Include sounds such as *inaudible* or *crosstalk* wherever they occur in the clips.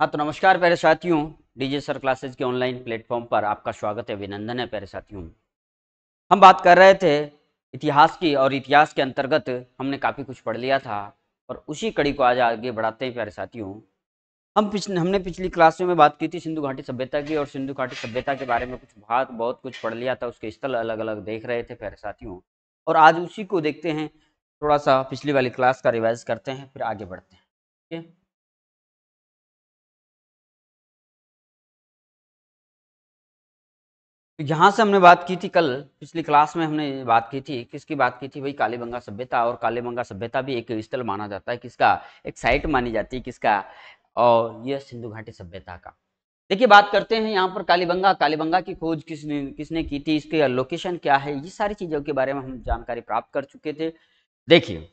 हाँ तो नमस्कार प्यारे साथियों, डीजे सर क्लासेज के ऑनलाइन प्लेटफॉर्म पर आपका स्वागत है, अभिनंदन है प्यारे साथियों। हम बात कर रहे थे इतिहास की और इतिहास के अंतर्गत हमने काफ़ी कुछ पढ़ लिया था और उसी कड़ी को आज आगे बढ़ाते हैं प्यारे साथियों। हम पिछले हमने पिछली क्लासों में बात की थी सिंधु घाटी सभ्यता की और सिंधु घाटी सभ्यता के बारे में कुछ बात, बहुत कुछ पढ़ लिया था, उसके स्थल अलग अलग देख रहे थे प्यारे साथियों। और आज उसी को देखते हैं थोड़ा सा पिछली वाली क्लास का रिवाइज करते हैं, फिर आगे बढ़ते हैं, ठीक है? यहाँ से हमने बात की थी कल, पिछली क्लास में हमने बात की थी, किसकी बात की थी? भाई कालीबंगा सभ्यता, और कालीबंगा सभ्यता भी एक स्थल माना जाता है, किसका? एक साइट मानी जाती है किसका? और यह सिंधु घाटी सभ्यता का। देखिए, बात करते हैं यहाँ पर कालीबंगा कालीबंगा की खोज किसने किसने की थी? इसके लोकेशन क्या है? ये सारी चीज़ों के बारे में हम जानकारी प्राप्त कर चुके थे। देखिए,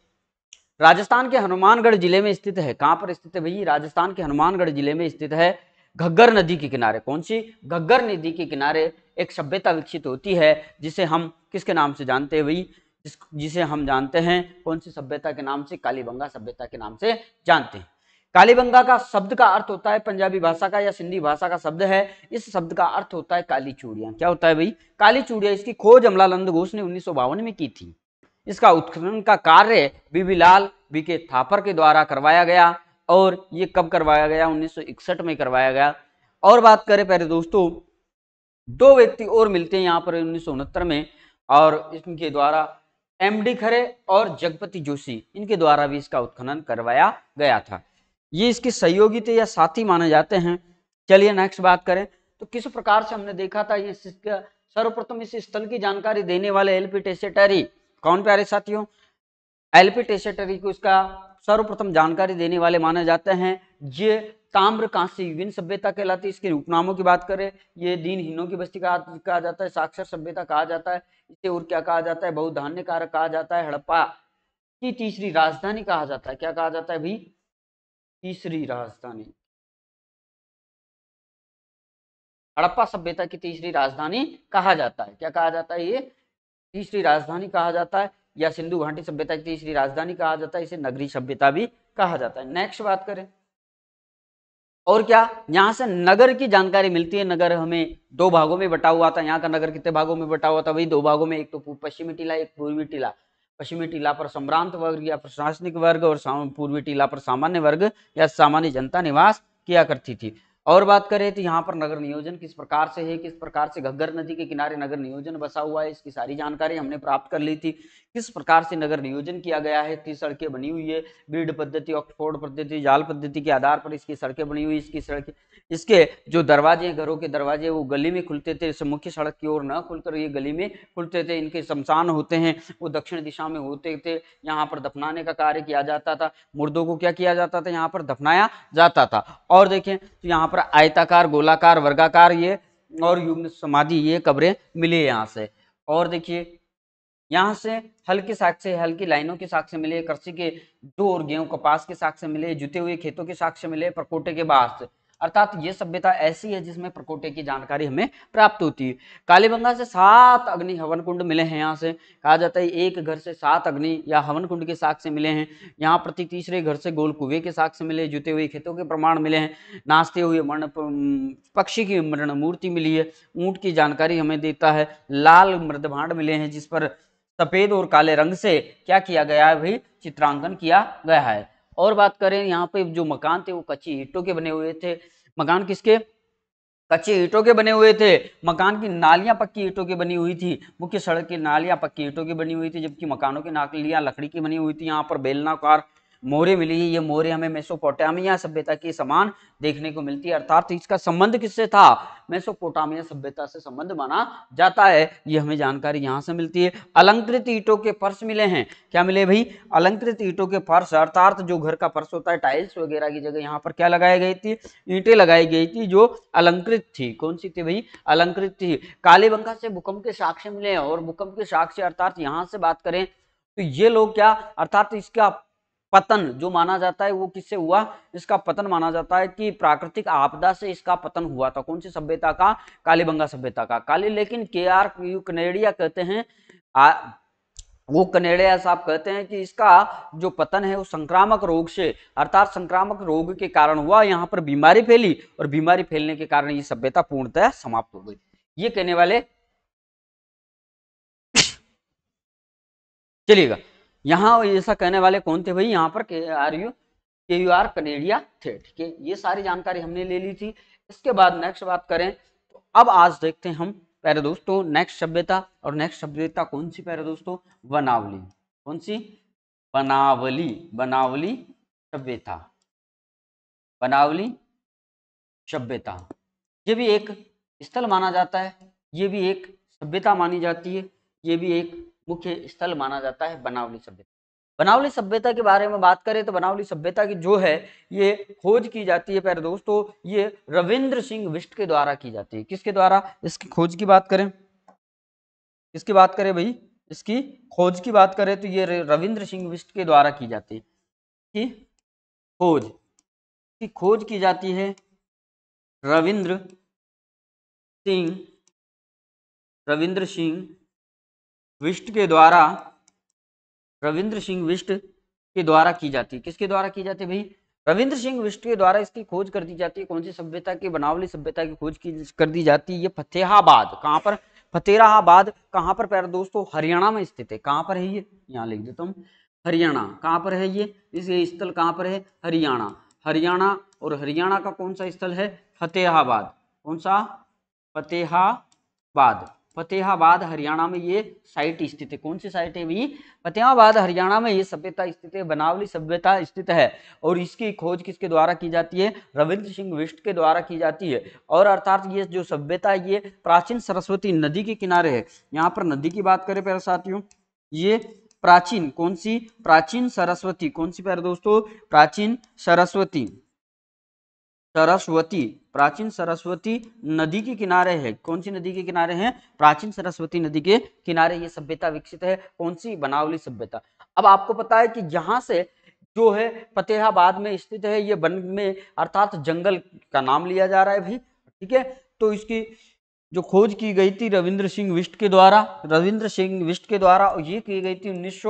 राजस्थान के हनुमानगढ़ ज़िले में स्थित है। कहाँ पर स्थित है भाई राजस्थान के हनुमानगढ़ ज़िले में स्थित है घग्गर नदी के किनारे। कौन सी? घग्गर नदी के किनारे एक सभ्यता विकसित होती है, जिसे हम किसके नाम से जानते हैं भाई? जिस, जिसे हम जानते हैं, कौन सी सभ्यता के नाम से? कालीबंगा सभ्यता के नाम से जानते हैं। कालीबंगा का शब्द का अर्थ होता है पंजाबी भाषा का या सिंधी भाषा का शब्द है। इस शब्द का अर्थ होता है काली चूड़िया क्या होता है भाई? काली चूड़िया इसकी खोज अमलानंद घोष ने उन्नीस सौ बावन में की थी। इसका उत्खनन का कार्य बीबीलाल बी के थापर के द्वारा करवाया गया और ये कब करवाया गया? 1961 में करवाया गया। और बात करें, पहले दोस्तों दो व्यक्ति और मिलते हैं यहाँ पर उन्नीस में और इनके द्वारा एम डी खरे और जगपति जोशी, इनके द्वारा भी इसका उत्खनन करवाया गया था। ये इसके सहयोगी थे या साथी माने जाते हैं? चलिए नेक्स्ट बात करें। तो किस प्रकार से हमने देखा था ये सर्वप्रथम इस स्थल की जानकारी देने वाले एलपी टेसेटरी कौन प्यारे साथियों? एलपी टेसेटरी को इसका सर्वप्रथम जानकारी देने वाले माने जाते हैं ये ताम्र कांसी विभिन्न सभ्यता कहलाती है इसके उपनामों की बात करें ये दीन दीनहीनों की बस्ती कहा, कहा जाता है साक्षर सभ्यता कहा जाता है इसे और क्या कहा जाता है बहुधान्य कारक कहा जाता है हड़प्पा की तीसरी राजधानी कहा जाता है क्या कहा जाता है भाई तीसरी राजधानी हड़प्पा सभ्यता की तीसरी राजधानी कहा जाता है क्या कहा जाता है ये तीसरी राजधानी कहा जाता है या सिंधु घाटी सभ्यता की तीसरी राजधानी कहा जाता है इसे नगरी सभ्यता भी कहा जाता है नेक्स्ट बात करें और क्या? यहाँ से नगर की जानकारी मिलती है। नगर हमें दो भागों में बटा हुआ था। यहाँ का नगर कितने भागों में बटा हुआ था? वही दो भागों में, एक तो पश्चिमी टीला, एक पूर्वी टीला। पश्चिमी टीला पर सम्रांत वर्ग या प्रशासनिक वर्ग और पूर्वी टीला पर सामान्य वर्ग या सामान्य जनता निवास किया करती थी। और बात करें तो यहाँ पर नगर नियोजन किस प्रकार से है, किस प्रकार से घग्गर नदी के किनारे नगर नियोजन बसा हुआ है, इसकी सारी जानकारी हमने प्राप्त कर ली थी। किस प्रकार से नगर नियोजन किया गया है तीस सड़कें बनी हुई है बीड पद्धति, ऑक्सफोर्ड पद्धति, जाल पद्धति के आधार पर इसकी सड़कें बनी हुई, इसकी सड़कें, इसके जो दरवाजे हैं, घरों के दरवाजे, वो गली में खुलते थे, इसे मुख्य सड़क की ओर न खुलकर ये गली में खुलते थे, इनके शमशान होते हैं, वो दक्षिण दिशा में होते थे, यहाँ पर दफनाने का कार्य किया जाता था। मुर्दों को क्या किया जाता था? यहाँ पर दफनाया जाता था। और देखें तो यहाँ पर आयताकार, गोलाकार, वर्गाकार ये और युग्म समाधि ये कब्रें मिली यहाँ से। और देखिए, यहाँ से हल्के साक्ष्य हल्की लाइनों के साक्ष्य मिले, कृषि के दो और गेहूँ कपास के साक्ष्य मिले, जुते हुए खेतों के साक्ष्य मिले, प्रकोटे के बाहर अर्थात ये सभ्यता ऐसी है जिसमें प्रकोटे की जानकारी हमें प्राप्त होती है। कालीबंगा से सात अग्नि हवन कुंड मिले हैं यहाँ से। कहा जाता है एक घर से सात अग्नि या हवन कुंड के साक्ष्य मिले हैं। यहाँ प्रति तीसरे घर से गोल कुएँ के साक्ष्य मिले, जुते हुए खेतों के प्रमाण मिले हैं। नाचते हुए मरण पक्षी की मरण मूर्ति मिली है। ऊँट की जानकारी हमें देता है। लाल मृदभांड मिले हैं जिस पर सफ़ेद और काले रंग से क्या किया गया है? भाई, चित्रांकन किया गया है। और बात करें यहाँ पे जो मकान थे, वो कच्ची ईटों के बने हुए थे। मकान किसके? कच्चे ईटों के बने हुए थे। मकान की नालियाँ पक्की ईटों की बनी हुई थी। मुख्य सड़क की नालियाँ पक्की ईटों की बनी हुई थी, जबकि मकानों की नालियाँ लकड़ी की बनी हुई थी। यहाँ पर बेलनाकार मोरे मिली है, ये मोरे हमें मेसोपोटामिया सभ्यता की समान देखने को मिलती है। अर्थात इसका संबंध किससे था? मेसोपोटामिया सभ्यता से संबंध माना जाता है। ये हमें जानकारी यहाँ से मिलती है। अलंकृत ईटों के फर्श मिले हैं। क्या मिले भाई? अलंकृत ईटों के फर्श, अर्थात जो घर का फर्श होता है, टाइल्स वगैरह की जगह यहाँ पर क्या लगाई गई थी? ईंटें लगाई गई थी जो अलंकृत थी। कौन सी थी भाई? अलंकृत थी। कालीबंगा से भूकंप के साक्ष्य मिले हैं और भूकंप के साक्ष्य, अर्थात यहाँ से बात करें तो ये लोग क्या? अर्थात इसका पतन जो माना जाता है वो किससे हुआ? इसका पतन माना जाता है कि प्राकृतिक आपदा से इसका पतन हुआ था। कौन सी सभ्यता का? कालीबंगा सभ्यता का। काली लेकिन के आर यू कनेडिया कहते हैं। आ, वो कनेडिया साहब कहते हैं कि इसका जो पतन है वो संक्रामक रोग से अर्थात संक्रामक रोग के कारण हुआ। यहाँ पर बीमारी फैली और बीमारी फैलने के कारण ये सभ्यता पूर्णतः समाप्त हो गई। ये कहने वाले *coughs* चलिएगा। यहाँ ऐसा कहने वाले कौन थे भाई? यहाँ पर के आर यू के यू आर कनेडिया थे, ठीक है? ये सारी जानकारी हमने ले ली थी। इसके बाद नेक्स्ट बात करें तो अब आज देखते हैं हम, प्यारे दोस्तों नेक्स्ट सभ्यता और नेक्स्ट सभ्यता कौन सी, प्यारे दोस्तों? वनावली। कौन सी? बनावली बनावली सभ्यता। बनावली सभ्यता। ये भी एक स्थल माना जाता है, ये भी एक सभ्यता मानी जाती है, ये भी एक मुख्य स्थल माना जाता है बनावली सभ्यता। बनावली सभ्यता के बारे में बात करें तो बनावली सभ्यता की जो है, ये खोज की जाती है। प्यारे दोस्तों, ये रविंद्र सिंह विष्ट के द्वारा की जाती है। किसके द्वारा? इसकी खोज की बात करें। किसकी बात करें भाई? इसकी खोज की बात करें तो ये रविंद्र सिंह विष्ट के द्वारा की जाती है। की खोज की खोज की जाती है रविंद्र सिंह रविंद्र सिंह विष्ट के द्वारा, रविंद्र सिंह विष्ट के द्वारा की जाती है। किसके द्वारा की जाती है भाई? रविंद्र सिंह विष्ट के द्वारा इसकी खोज कर दी जाती है। कौन सी सभ्यता की, बनावली सभ्यता की खोज की कर दी जाती है? ये फतेहाबाद। कहाँ पर? फतेहाबाद। कहाँ पर प्यारे दोस्तों? हरियाणा में स्थित है। कहाँ पर है ये? यहाँ लिख देता हूँ। हरियाणा। कहाँ पर है ये? इस स्थल कहाँ पर है? हरियाणा। हरियाणा और हरियाणा का कौन सा स्थल है? फतेहाबाद। कौन सा? फतेहाबाद। फतेहाबाद हरियाणा में ये साइट स्थित है। कौन सी साइट है भाई? फतेहाबाद हरियाणा में ये सभ्यता स्थित है, बनावली सभ्यता स्थित है और इसकी खोज किसके द्वारा की जाती है? रविंद्र सिंह विष्ट के द्वारा की जाती है और अर्थात ये जो सभ्यता ये प्राचीन सरस्वती नदी के किनारे है। यहाँ पर नदी की बात करें प्यारे साथियों, ये प्राचीन, कौन सी? प्राचीन सरस्वती, कौन सी प्यारे दोस्तों? प्राचीन सरस्वती सरस्वती। प्राचीन सरस्वती नदी के किनारे है। कौन सी नदी के किनारे है? प्राचीन सरस्वती नदी के किनारे ये सभ्यता विकसित है। कौन सी? बनावली सभ्यता। अब आपको पता है कि यहाँ से जो है फतेहाबाद में स्थित है, ये वन में अर्थात जंगल का नाम लिया जा रहा है भाई ठीक है? तो इसकी जो खोज की गई थी रविंद्र सिंह विष्ट के द्वारा, रविंद्र सिंह विष्ट के द्वारा और ये की गई थी उन्नीस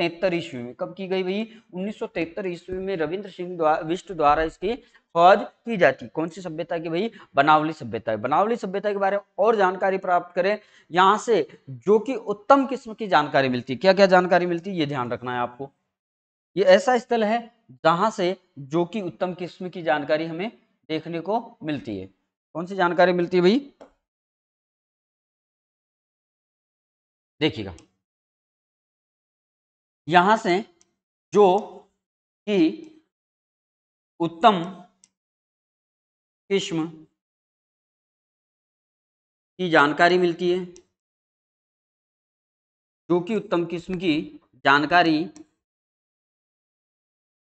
ईस्वी में। कब की गई भाई? उन्नीस सौ ईस्वी में रविंद्र सिंह विष्ट द्वारा इसकी खोज की जाती कौन सी सभ्यता की? भाई, बनावली सभ्यता बनावली सभ्यता के बारे में और जानकारी प्राप्त करें। यहाँ से जो कि उत्तम किस्म की जानकारी मिलती है। क्या क्या जानकारी मिलती है? ये ध्यान रखना है आपको। ये ऐसा स्थल है जहाँ से जो कि उत्तम किस्म की जानकारी हमें देखने को मिलती है। कौन सी जानकारी मिलती है भाई? देखिएगा। यहाँ से जो कि उत्तम किस्म की जानकारी मिलती है। जो कि उत्तम किस्म की जानकारी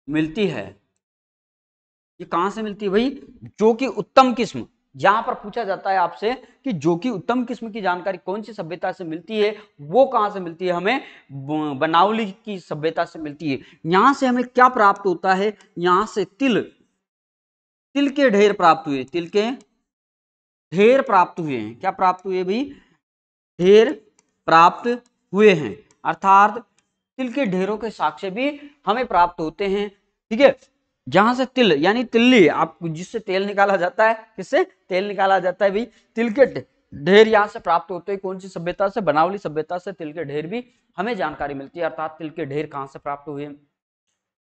मिलती है। ये कहाँ से मिलती है भाई? जो कि उत्तम किस्म। यहाँ पर पूछा जाता है आपसे कि जो कि उत्तम किस्म की जानकारी कौन सी सभ्यता से मिलती है, वो कहाँ से मिलती है हमें? बनावली की सभ्यता से मिलती है। यहाँ से हमें क्या प्राप्त होता है? यहाँ से तिल। तिल के ढेर प्राप्त हुए। तिल के ढेर प्राप्त हुए हैं। क्या प्राप्त हुए भाई ढेर प्राप्त हुए हैं। अर्थात तिल के ढेरों के साक्ष्य भी हमें प्राप्त होते हैं। ठीक है? जहाँ से तिल, यानी तिल्ली, आप जिससे तेल निकाला जाता है, किससे? तेल निकाला जाता है भाई। तिल के ढेर यहाँ से प्राप्त होते हैं। कौन सी सभ्यता से? बनावली सभ्यता से तिल के ढेर भी हमें जानकारी मिलती है। अर्थात तिल के ढेर कहाँ से प्राप्त हुए?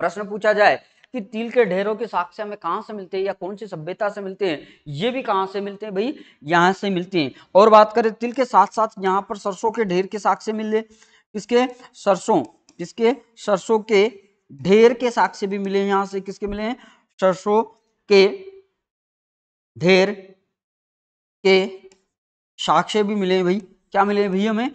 प्रश्न पूछा जाए कि तिल के ढेरों के साक्ष्य हमें कहाँ से मिलते हैं या कौन सी सभ्यता से मिलते हैं, ये भी कहाँ से मिलते हैं? भाई, यहाँ से मिलते हैं। और बात करें तिल के साथ साथ यहाँ पर सरसों के ढेर के साक्ष्य मिले। किसके? सरसों। किसके? सरसों के ढेर के साक्ष्य भी मिले यहाँ से। किसके मिले हैं? सरसों के ढेर के साक्ष्य भी मिले भाई। क्या मिले भाई हमें?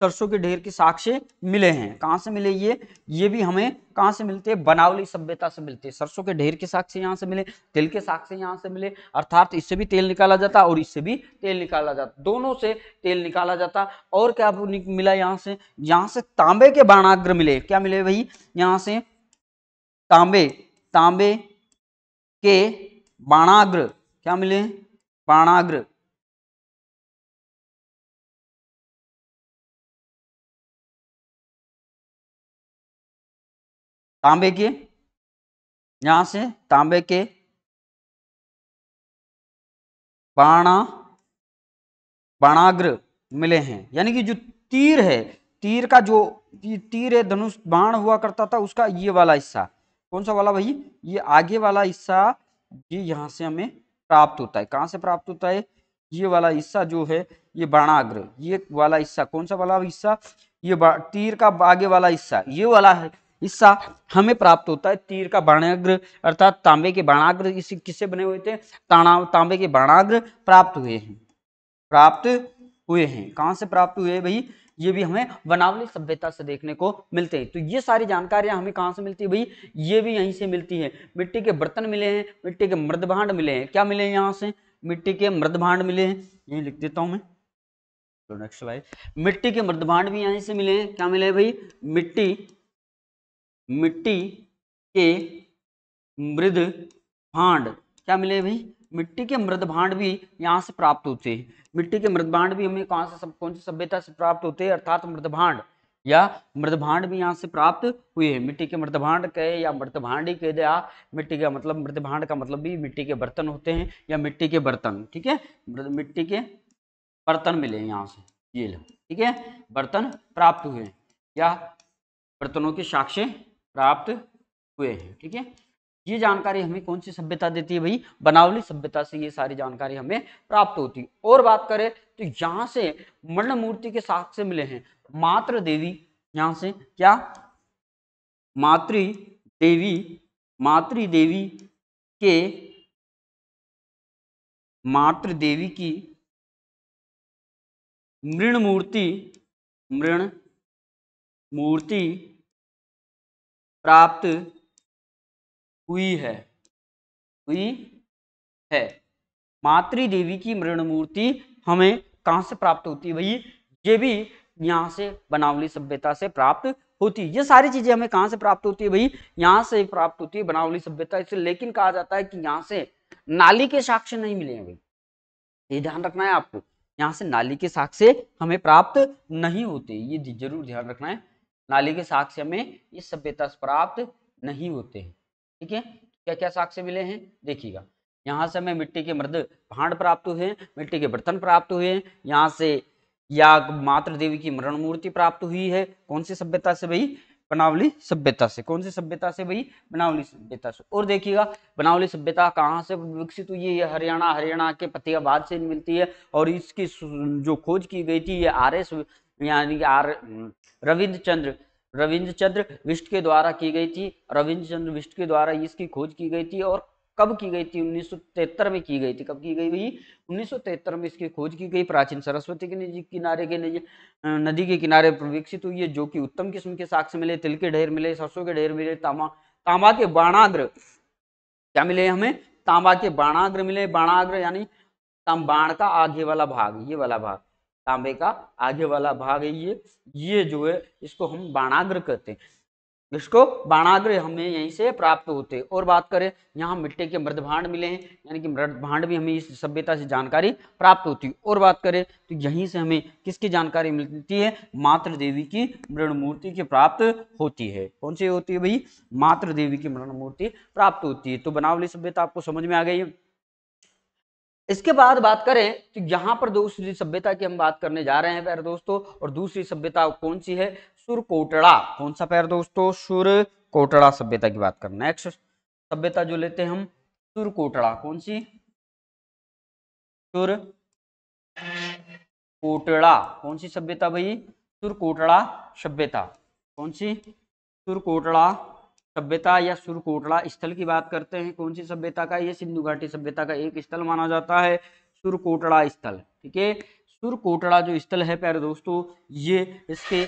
सरसों के ढेर के साक्ष्य मिले हैं। कहाँ से मिले ये? ये भी हमें कहाँ से मिलते हैं? बनावली सभ्यता से मिलते हैं। सरसों के ढेर के साक्ष्य यहाँ से मिले, तेल के साक्ष्य यहाँ से मिले, अर्थात इससे भी तेल निकाला जाता और इससे भी तेल निकाला जाता। दोनों से तेल निकाला जाता और क्या मिला यहाँ से? यहाँ से तांबे के बाणाग्र मिले। क्या मिले भाई? यहाँ से तांबे तांबे के बाणाग्र। क्या मिले? बाणाग्र। तांबे के? यहाँ से तांबे के? बाणा, बाणाग्र मिले हैं। यानी कि जो तीर है, तीर का जो तीर है, धनुष बाण हुआ करता था, उसका ये वाला हिस्सा। कौन सा वाला भाई? ये आगे वाला हिस्सा, ये यहाँ से हमें प्राप्त होता है। कहाँ से प्राप्त होता है? ये वाला हिस्सा जो है, ये बाणाग्र। ये वाला हिस्सा, कौन सा वाला हिस्सा? ये तीर का आगे वाला हिस्सा। ये वाला है हिस्सा हमें प्राप्त होता है, तीर का बाणाग्र, अर्थात तांबे के बाणाग्र, इसी किससे बने हुए थे? ताना तांबे के बाणाग्र प्राप्त हुए हैं। प्राप्त हुए हैं। कहाँ से प्राप्त हुए भाई? ये भी हमें वनावली सभ्यता से देखने को मिलते हैं। तो ये सारी जानकारियाँ हमें कहाँ से मिलती है भाई? ये भी यहीं से मिलती है। मिट्टी के बर्तन मिले हैं, मिट्टी के मृद भांड मिले हैं। क्या मिले हैं यहाँ से? मिट्टी के मृद भांड मिले हैं। यही लिख देता हूँ मैं। तो नेक्स्ट स्लाइड मिट्टी के मृद भांड भी यहीं से मिले हैं। क्या मिले भाई? मिट्टी मिट्टी के मृद भांड। क्या मिले भाई? मिट्टी के मृद भांड भी यहाँ से प्राप्त होते हैं। मिट्टी के मृद भांड भी हमें कहाँ से सब, कौन सी सभ्यता से प्राप्त होते हैं? अर्थात मृद भांड। या मृदभांड भी यहाँ से प्राप्त हुए हैं। मिट्टी के मृदभांड कहे या मृदभांड ही कह दे मिट्टी का मतलब मृदभांड का मतलब भी मिट्टी के बर्तन होते हैं या मिट्टी के बर्तन, ठीक है? मिट्टी के बर्तन मिले यहाँ से, ये लो, ठीक है? बर्तन प्राप्त हुए या बर्तनों के साक्ष्य प्राप्त हुए हैं, ठीक है? ये जानकारी हमें कौन सी सभ्यता देती है भाई? बनावली सभ्यता से ये सारी जानकारी हमें प्राप्त होती है। और बात करें तो यहाँ से मर्ण मूर्ति के साक्ष्य मिले हैं मातृ देवी। यहाँ से क्या? मातृ देवी मातृ देवी के, मातृ देवी की मृण मूर्ति मृण मूर्ति प्राप्त हुई है। हुई है। मातृ देवी की मृण मूर्ति हमें कहाँ से प्राप्त होती है भाई? ये भी यहाँ से बनावली सभ्यता से प्राप्त होती है। ये सारी चीज़ें हमें कहाँ से प्राप्त होती है भाई? यहाँ से प्राप्त होती है बनावली सभ्यता। से लेकिन कहा जाता है कि यहाँ से नाली के साक्ष्य नहीं मिले हैं भाई। ये ध्यान रखना है आपको। यहाँ से नाली के साक्ष्य हमें प्राप्त नहीं होते। ये ज़रूर ध्यान रखना है। नाली के साक्ष्य में इस सभ्यता प्राप्त नहीं होते हैं। ठीक है? क्या क्या साक्ष्य मिले हैं? देखिएगा। यहाँ से हमें मिट्टी के मृद भांड प्राप्त हुए हैं, मिट्टी के बर्तन प्राप्त हुए यहाँ से या मातृ देवी की मरण मूर्ति प्राप्त हुई है। कौन सी सभ्यता से भाई? बनावली सभ्यता से। कौन सी सभ्यता से भाई? बनावली सभ्यता से। और देखिएगा, बनावली सभ्यता कहाँ से विकसित हुई है? हरियाणा हरियाणा के फतेहाबाद से मिलती है और इसकी जो खोज की गई थी ये आर एस यानी आर रविंद्र चंद्र रविंद्र चंद्र विष्ट के द्वारा की गई थी रविंद्र चंद्र विष्ट के द्वारा इसकी खोज की गई थी और कब की गई थी? 1973 में की गई थी। कब की गई भाई 1973 में इसकी खोज की गई। प्राचीन सरस्वती के किनारे के नदी के किनारे विकसित हुई है, जो कि उत्तम किस्म के साक्ष्य मिले, तिल के ढेर मिले, सरसों के ढेर मिले, तांबा तांबा के बाणाग्र। क्या मिले हमें? तांबा के बाणाग्र मिले। बाणाग्र यानी बाण का आगे वाला भाग, ये वाला भाग। तांबे का आगे वाला भाग है ये। ये जो है, इसको हम बाणाग्र कहते हैं। इसको बाणाग्र हमें यहीं से प्राप्त होते और बात करें, यहाँ मिट्टी के मृद भांड मिले हैं, यानी कि मृद भांड भी हमें इस सभ्यता से जानकारी प्राप्त होती है। और बात करें तो यहीं से हमें किसकी जानकारी मिलती है? मातृ देवी की मृण मूर्ति की प्राप्त होती है। कौन सी होती है भाई? मातृ देवी की मृण मूर्ति प्राप्त होती है। तो बनावली सभ्यता आपको समझ में आ गई है? इसके बाद बात करें तो यहाँ पर दूसरी सभ्यता की हम बात करने जा रहे हैं, प्यारे दोस्तों, और दूसरी सभ्यता कौन सी है? सुरकोटड़ा कौन सा प्यारे दोस्तों? सुरकोटड़ा सभ्यता की बात करना नेक्स्ट सभ्यता जो लेते हैं हम सुरकोटड़ा कौन सी? सुर कोटड़ा। कौन सी सभ्यता भाई? सुरकोटड़ा सभ्यता। कौन सी? सुरकोटड़ा सभ्यता या सुरकोटड़ा स्थल की बात करते हैं। कौन सी सभ्यता का? ये सिंधु घाटी सभ्यता का एक स्थल माना जाता है सुरकोटड़ा स्थल। ठीक है? सुरकोटड़ा जो स्थल है, प्यारे दोस्तों, ये इसके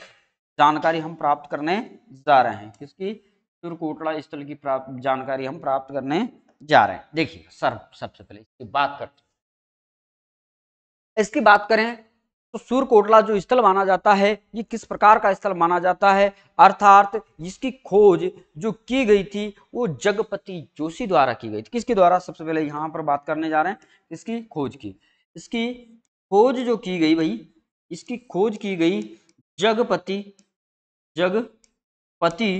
जानकारी हम प्राप्त करने जा रहे हैं। किसकी? सुरकोटड़ा स्थल की प्राप्त, जानकारी हम प्राप्त करने जा रहे हैं। देखिए सर सबसे पहले इसकी बात करते इसकी बात करें तो सूर्य कोटला जो स्थल माना जाता है, ये किस प्रकार का स्थल माना जाता है? अर्थात इसकी खोज जो की गई थी, वो जगपति जोशी द्वारा की गई थी। किसके द्वारा? सबसे पहले यहाँ पर बात करने जा रहे हैं। इसकी खोज की। इसकी खोज जो की गई भाई, इसकी खोज की गई जगपति जगपति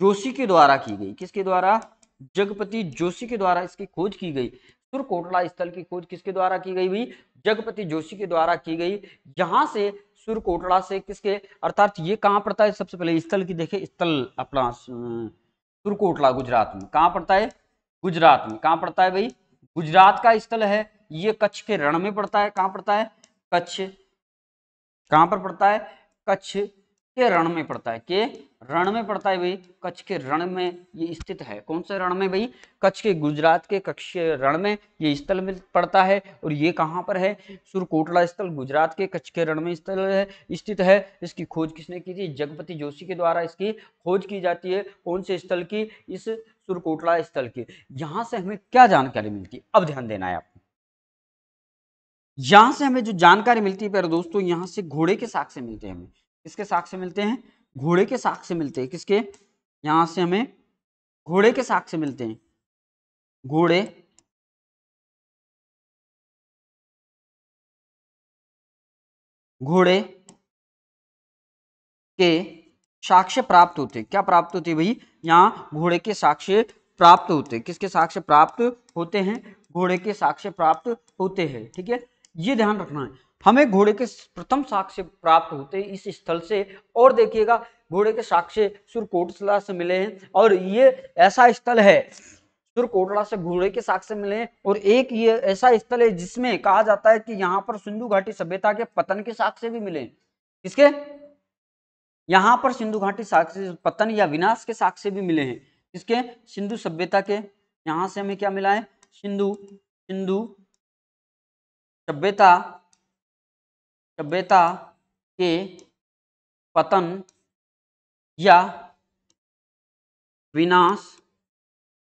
जोशी के द्वारा की गई। किसके द्वारा? जगपति जोशी के द्वारा इसकी खोज की गई। सुरकोटला स्थल की खोज किसके द्वारा की गई भाई जगपति जोशी के द्वारा की गई। यहाँ से सुरकोटला से किसके? अर्थात ये कहाँ पड़ता है? सबसे पहले स्थल की देखे। स्थल अपना सुरकोटला, गुजरात में। कहाँ पड़ता है? गुजरात में। कहाँ पड़ता है भाई? गुजरात का स्थल है। ये कच्छ के रण में पड़ता है। कहाँ पड़ता है? कच्छ। कहाँ पर पड़ता है? कच्छ के रण में पड़ता है? के रण में पड़ता है भाई? कच्छ के रण में ये स्थित है। कौन से रण में भाई? कच्छ के गुजरात के कच्छ रण में ये स्थल में पड़ता है। और ये कहाँ पर है? सुरकोटला स्थल, गुजरात के कच्छ के रण में स्थल है, स्थित है। इसकी खोज किसने की थी? जगपति जोशी के द्वारा इसकी खोज की जाती है। कौन से स्थल की? इस सुरकोटला स्थल की। यहाँ से हमें क्या जानकारी मिलती? है अब ध्यान देना है आपको। यहाँ से हमें जो जानकारी मिलती है, प्यारे दोस्तों, यहाँ से घोड़े के साक्ष्य मिलते हैं हमें। किसके साक्ष्य मिलते हैं? घोड़े के साक्ष्य मिलते हैं। किसके? यहाँ से हमें घोड़े के साक्ष्य मिलते हैं। घोड़े घोड़े के साक्ष्य प्राप्त होते क्या प्राप्त होते भाई? यहाँ घोड़े के साक्ष्य प्राप्त होते किसके साक्ष्य प्राप्त होते हैं? घोड़े के साक्ष्य प्राप्त होते हैं। ठीक है? ये ध्यान रखना है। हमें घोड़े के प्रथम साक्ष्य प्राप्त होते इस स्थल से। और देखिएगा, घोड़े के साक्ष्य सुरकोटला से मिले हैं। और ये ऐसा स्थल है, सुरकोटला से घोड़े के साक्ष्य मिले हैं। और एक ये ऐसा स्थल है जिसमें कहा जाता है कि यहाँ पर सिंधु घाटी सभ्यता के पतन के साक्ष्य भी मिले किसके? यहाँ पर सिंधु घाटी साक्ष्य, पतन या विनाश के साक्ष्य भी मिले हैं। किसके? सिंधु सभ्यता के। यहाँ से हमें क्या मिला है? सिंधु सिंधु सभ्यता सभ्यता के पतन या विनाश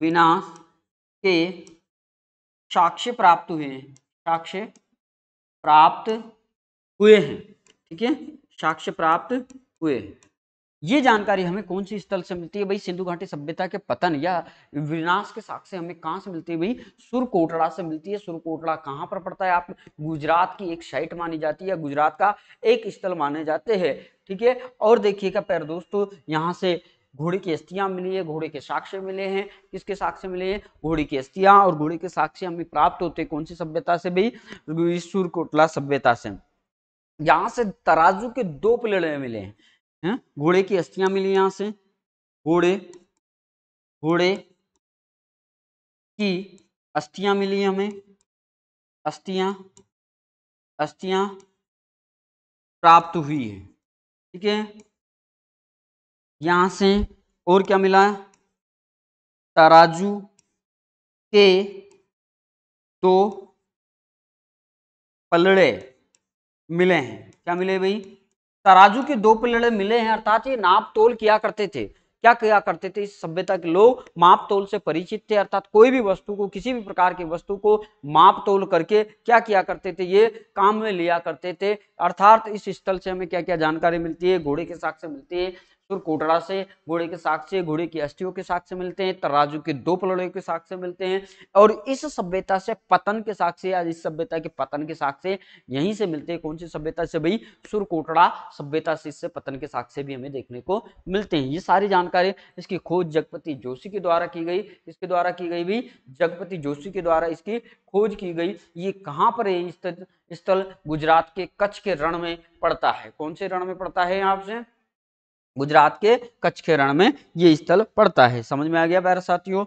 विनाश के साक्ष्य प्राप्त हुए हैं। साक्ष्य प्राप्त हुए हैं, ठीक है? साक्ष्य प्राप्त हुए हैं। ये जानकारी हमें कौन सी स्थल से मिलती है? भाई, सिंधु घाटी सभ्यता के पतन या विनाश के साक्ष्य हमें कहाँ से मिलती है भाई? सुरकोटड़ा से मिलती है। सुरकोटड़ा कहाँ पर पड़ता है? आप गुजरात की एक साइट मानी जाती है गुजरात का एक स्थल माने जाते हैं, ठीक है? और देखिएगा पैर दोस्तों, यहाँ से घोड़े की अस्थियाँ मिली है, घोड़े के साक्ष्य मिले हैं। किसके साक्ष्य मिले हैं? घोड़े की अस्थियाँ। और घोड़े के साक्ष्य हमें प्राप्त होते हैं कौन सी सभ्यता से भाई? सुरकोटला सभ्यता से। यहाँ से तराजू के दो प्लेड़े मिले हैं। हैं? घोड़े की अस्थियाँ मिली यहाँ से। घोड़े घोड़े की अस्थियाँ मिली हमें। अस्थियाँ अस्थियाँ प्राप्त हुई है। ठीक है? यहाँ से और क्या मिला? तराजू के दो पलड़े मिले हैं। क्या मिले भाई? तराजू के दो पिलड़े मिले हैं, अर्थात ये नाप तोल किया करते थे। क्या किया करते थे? इस सभ्यता के लोग माप तोल से परिचित थे, अर्थात कोई भी वस्तु को, किसी भी प्रकार की वस्तु को माप तोल करके क्या किया करते थे? ये काम में लिया करते थे। अर्थात इस स्थल से हमें क्या क्या जानकारी मिलती है? घोड़े के साक्ष्य मिलती है। कोटड़ा से घोड़े के साक्ष्य घोड़े की अस्थियों के साक्ष्य मिलते हैं, तराजू के दो पलड़े के साक्ष्य मिलते हैं और इस सभ्यता से पतन के साक्ष्य या इस सभ्यता के पतन के साक्ष्य यहीं से मिलते हैं। कौन सी सभ्यता से भाई? सुरकोटड़ा सभ्यता से, इससे पतन के साक्ष्य भी हमें देखने को मिलते हैं। ये सारी जानकारी इसकी खोज जगपति जोशी के द्वारा की गई, इसके द्वारा की गई भी जगपति जोशी के द्वारा इसकी खोज की गई। ये कहाँ पर है? स्थल गुजरात के कच्छ के रण में पड़ता है। कौन से रण में पड़ता है यहाँ से? गुजरात के कच्छ के रण में ये स्थल पड़ता है। समझ में आ गया प्यारे साथियों?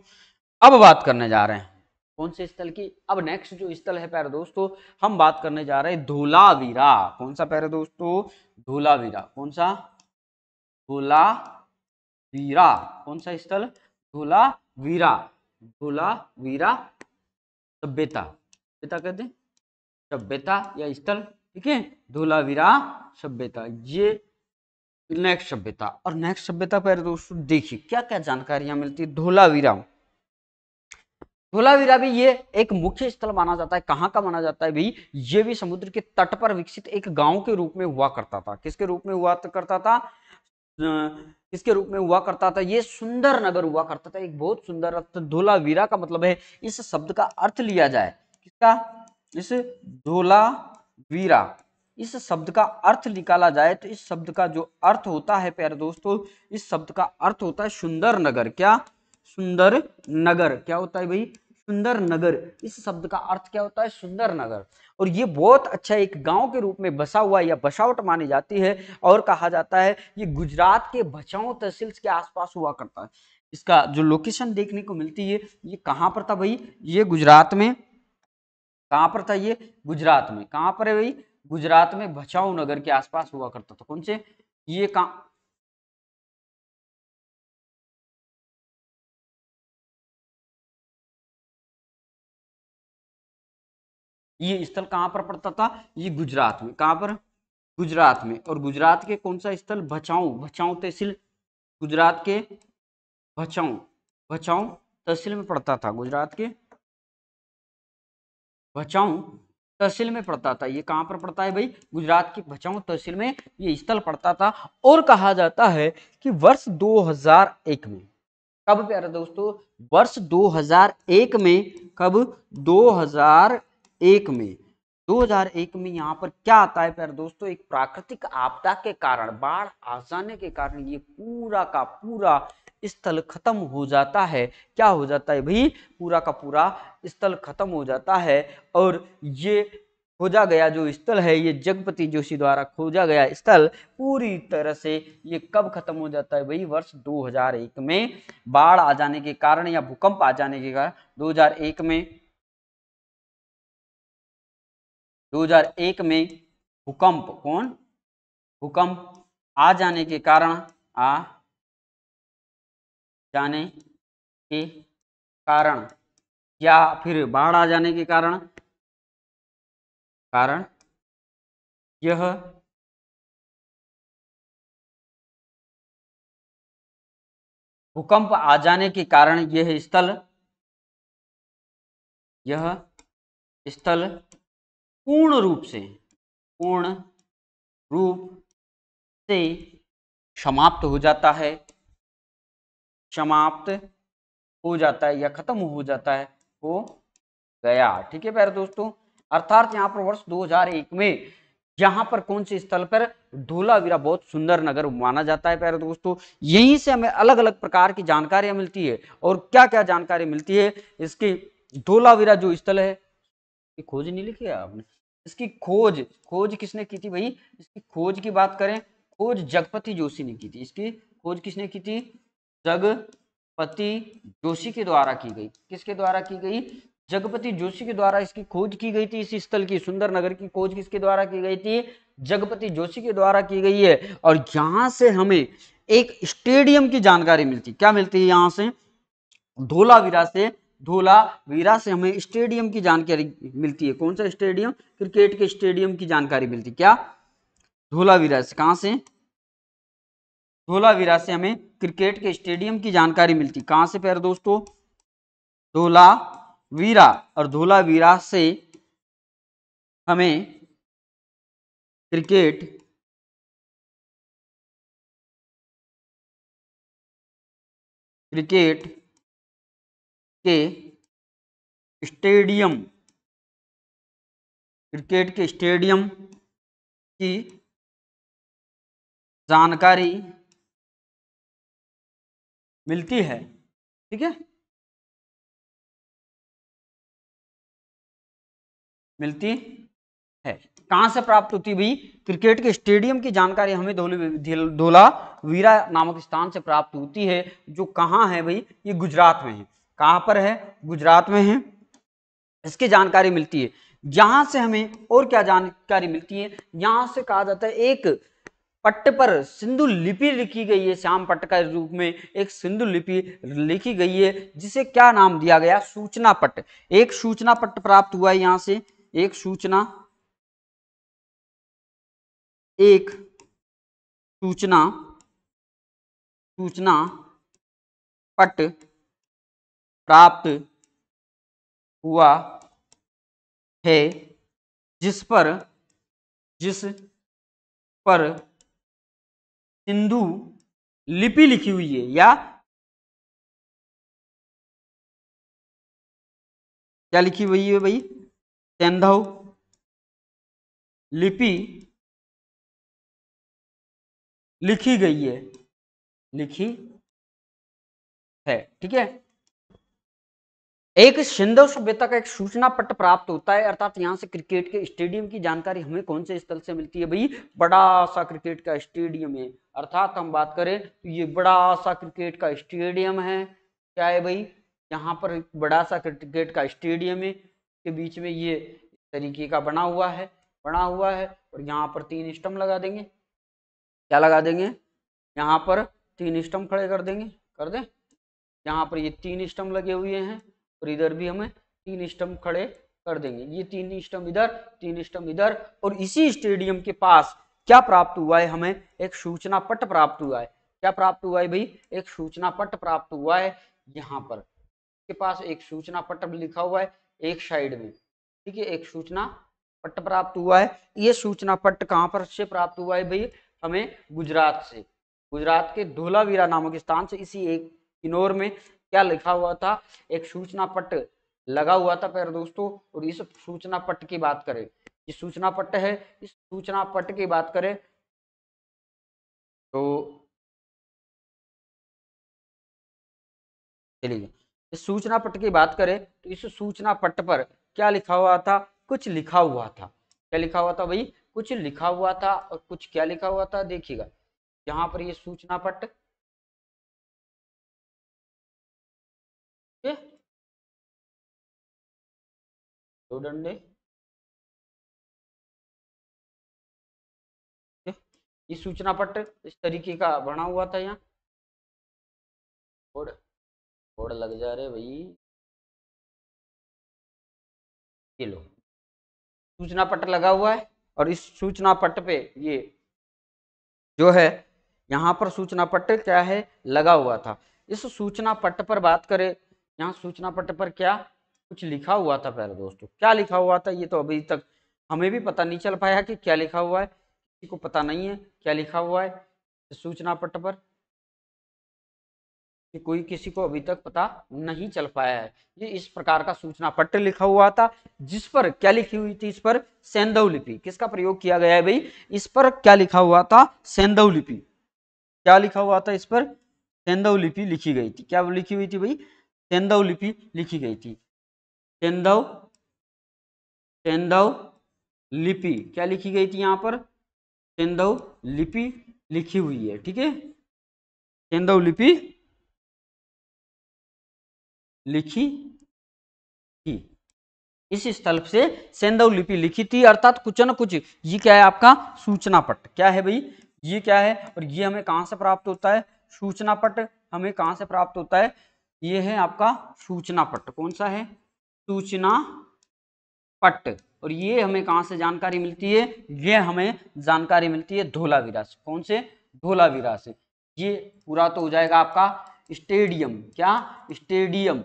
अब बात करने जा रहे हैं। कौन से स्थल की? अब नेक्स्ट जो स्थल है प्यारे दोस्तों, हम बात करने जा रहे हैं धोलावीरा। कौन सा प्यारे दोस्तों? धोलावीरा। कौन सा? धोलावीरा। कौन सा स्थल? धोलावीरा। धोलावीरा सभ्यता। सभ्यता कहते हैं? सभ्यता या स्थल? ठीक है? धोलावीरा सभ्यता। ये नेक्स्ट सभ्यता। और नेक्स्ट सभ्यता पर दोस्तों देखिए क्या क्या जानकारियाँ मिलती? है धोलावीरा धोलावीरा भी ये एक मुख्य स्थल माना जाता है। कहाँ का माना जाता है भाई? ये भी समुद्र के तट पर विकसित एक गाँव के रूप में हुआ करता था। किसके रूप में हुआ करता था? किसके रूप में हुआ करता था? ये सुंदर नगर हुआ करता था। एक बहुत सुंदर अर्थ धोलावीरा का मतलब है, इस शब्द का अर्थ लिया जाए। किसका? इस धोलावीरा। इस शब्द का अर्थ निकाला जाए तो इस शब्द का जो अर्थ होता है, प्यारे दोस्तों, इस शब्द का अर्थ होता है सुंदर नगर। क्या? सुंदर नगर। क्या होता है भाई? सुंदर नगर। इस शब्द का अर्थ क्या होता है? सुंदर नगर। और ये बहुत अच्छा एक गाँव के रूप में बसा हुआ या बसावट मानी जाती है और कहा जाता है, ये गुजरात के बचाव तहसील के आसपास हुआ करता है। इसका जो लोकेशन देखने को मिलती है, ये कहाँ पर था भाई? ये गुजरात में। कहाँ पर था ये? गुजरात में। कहाँ पर है भाई? गुजरात में भचाऊ नगर के आसपास हुआ करता था। कौन से? ये कहाँ? ये स्थल कहाँ पर पड़ता था? ये गुजरात में। कहाँ पर? गुजरात में। और गुजरात के कौन सा स्थल? भचाऊ। भचाऊ तहसील गुजरात के भचाऊ। भचाऊ तहसील में पड़ता था गुजरात के। भचाऊ तहसील में पड़ता था। ये कहाँ पर पड़ता है भाई? गुजरात की भचाऊ तहसील में ये स्थल पड़ता था और कहा जाता है कि वर्ष 2001 में, कब प्यारे दोस्तों? वर्ष 2001 में, कब? 2001 में। 2001 में यहाँ पर क्या आता है प्यारे दोस्तों? एक प्राकृतिक आपदा के कारण, बाढ़ आ जाने के कारण ये पूरा का पूरा स्थल खत्म हो जाता है। क्या हो जाता है भाई? पूरा का पूरा स्थल खत्म हो जाता है और ये खोजा गया जो स्थल है, ये जगपति जोशी द्वारा खोजा गया स्थल पूरी तरह से ये कब खत्म हो जाता है भाई? वर्ष 2001 में। बाढ़ आ जाने के कारण या भूकंप आ जाने के कारण 2001 में 2001 में भूकंप कौन? भूकंप आ जाने के कारण, आ जाने के कारण या फिर बाढ़ आ जाने के कारण? कारण यह भूकंप आ जाने के कारण यह स्थल यह स्थल पूर्ण रूप से, पूर्ण रूप से समाप्त हो जाता है। समाप्त हो जाता है या खत्म हो जाता है, हो गया। ठीक है प्यारे दोस्तों, अर्थात यहाँ पर वर्ष 2001 में यहाँ पर कौन से स्थल पर धोलावीरा बहुत सुंदर नगर माना जाता है प्यारे दोस्तों? यहीं से हमें अलग अलग प्रकार की जानकारियाँ मिलती है और क्या क्या जानकारी मिलती है, इसकी धोलावीरा जो स्थल है खोज नहीं लिखी है आपने? इसकी खोज खोज किसने की थी भाई? इसकी खोज की बात करें, खोज जगपति जोशी ने की थी। इसकी खोज किसने की थी? जगपति जोशी के द्वारा की गई। किसके द्वारा की गई? जगपति जोशी के द्वारा इसकी खोज की गई थी, इस स्थल की, सुंदर नगर की खोज किसके द्वारा की गई थी? जगपति जोशी के द्वारा की गई है। और यहाँ से हमें एक स्टेडियम की जानकारी मिलती। क्या मिलती है यहाँ से? धोलावीरा से धोलावीरा से हमें स्टेडियम की जानकारी मिलती है। कौन सा स्टेडियम? क्रिकेट के स्टेडियम की जानकारी मिलती। क्या? धोलावीरा से। कहाँ से? धोलावीरा से हमें क्रिकेट के स्टेडियम की जानकारी मिलती। कहाँ से प्यारे दोस्तों? धोला वीरा और धोलावीरा से हमें क्रिकेट क्रिकेट के स्टेडियम, क्रिकेट के स्टेडियम की जानकारी मिलती है, ठीक है? मिलती है। कहाँ से प्राप्त होती भाई? क्रिकेट के स्टेडियम की जानकारी हमें धोला वीरा नामक स्थान से प्राप्त होती है, जो कहाँ है भाई? ये गुजरात में है। कहाँ पर है? गुजरात में है। इसकी जानकारी मिलती है। यहाँ से हमें और क्या जानकारी मिलती है? यहाँ से कहा जाता है एक पट्ट पर सिंधु लिपि लिखी गई है, श्याम पट्ट का रूप में एक सिंधु लिपि लिखी गई है, जिसे क्या नाम दिया गया? सूचना पट्ट। एक सूचना पट्ट प्राप्त हुआ है यहाँ से, एक सूचना एक सूचना सूचना पट प्राप्त हुआ है, जिस पर जिस पर सिंधु लिपि लिखी हुई है, या क्या लिखी हुई है भाई? सेंधव लिपि लिखी गई है, लिखी है, ठीक है? एक सिंधु सभ्यता का एक सूचना पत्र प्राप्त होता है, अर्थात यहाँ से क्रिकेट के स्टेडियम की जानकारी हमें कौन से स्थल से मिलती है? भाई, बड़ा सा क्रिकेट का स्टेडियम है। अर्थात हम बात करें तो ये बड़ा सा क्रिकेट का स्टेडियम है। क्या है भाई? यहाँ पर बड़ा सा क्रिकेट का स्टेडियम है। के बीच में ये तरीके का बना हुआ है, बना हुआ है और यहाँ पर तीन स्टम्प लगा देंगे। क्या लगा देंगे? यहाँ पर तीन स्टम्प खड़े कर देंगे। कर दें? यहाँ पर ये तीन स्टम्प लगे हुए हैं। और इधर भी हमें तीन स्टम्प खड़े कर देंगे। ये तीन स्टम्प इधर, तीन स्टम्प इधर और इसी स्टेडियम के पास क्या प्राप्त हुआ है? हमें एक सूचना पट प्राप्त हुआ है। क्या प्राप्त हुआ है भाई? एक सूचना पट प्राप्त हुआ है यहाँ पर। के पास एक सूचना पट लिखा हुआ है एक साइड में। ठीक है, एक सूचना पट प्राप्त हुआ है। ये सूचना पट कहाँ पर से प्राप्त हुआ है भाई? हमें गुजरात से। गुजरात के धोलावीरा नामक स्थान से इसी एक किन्नौर में क्या लिखा हुआ था? एक सूचना पट लगा हुआ था प्यारे दोस्तों, और इस सूचना पट की बात करें। इस सूचना पट है, इस सूचना पट की बात करें तो चलिए, इस सूचना पट की बात करें तो इस सूचना पट पर क्या लिखा हुआ था? कुछ लिखा हुआ था। क्या लिखा हुआ था भाई? कुछ लिखा हुआ था, और कुछ क्या लिखा हुआ था? देखिएगा, यहाँ पर ये सूचना पट दो डंडे ये सूचना पट इस तरीके का बना हुआ था यहाँ। और लग जा रहे भाई। ये लो। सूचना पट लगा हुआ है और इस सूचना पट पे ये जो है, यहाँ पर सूचना पट क्या है? लगा हुआ था। इस सूचना पट पर बात करें, यहाँ सूचना पट पर क्या कुछ लिखा हुआ था पहले दोस्तों। क्या लिखा हुआ था? ये तो अभी तक हमें भी पता नहीं चल पाया कि क्या लिखा हुआ है। किसी को पता नहीं है क्या लिखा हुआ है। सूचना पट पर कि कोई किसी को अभी तक पता नहीं चल पाया है। ये इस प्रकार का सूचना पत्र लिखा हुआ था, जिस पर क्या लिखी हुई थी? इस पर सेंधव लिपि। किसका प्रयोग किया गया है भाई? इस पर क्या लिखा हुआ था? सेंधव लिपि। क्या लिखा हुआ था इस पर? सेंधव लिपि लिखी गई थी। क्या लिखी हुई थी भाई? सेंधव लिपि लिखी गई थी। सेंधव सेंधव लिपि। क्या लिखी गई थी यहाँ पर? सेंधव लिपि लिखी हुई है, ठीक है? सेंधव लिपि लिखी थी। इस स्थल से सेंदव लिपि लिखी थी, अर्थात कुछ न कुछ। ये क्या है आपका? सूचना पट। क्या है भाई? ये क्या है? और ये हमें कहाँ से प्राप्त होता है? सूचना पट हमें कहाँ से प्राप्त होता है? ये है आपका सूचना पट। कौन सा है? सूचना पट। और ये हमें कहाँ से जानकारी मिलती है? ये हमें जानकारी मिलती है धोलावीरा से। कौन से? धोलावीरा से। ये पूरा तो हो जाएगा आपका स्टेडियम। क्या? स्टेडियम।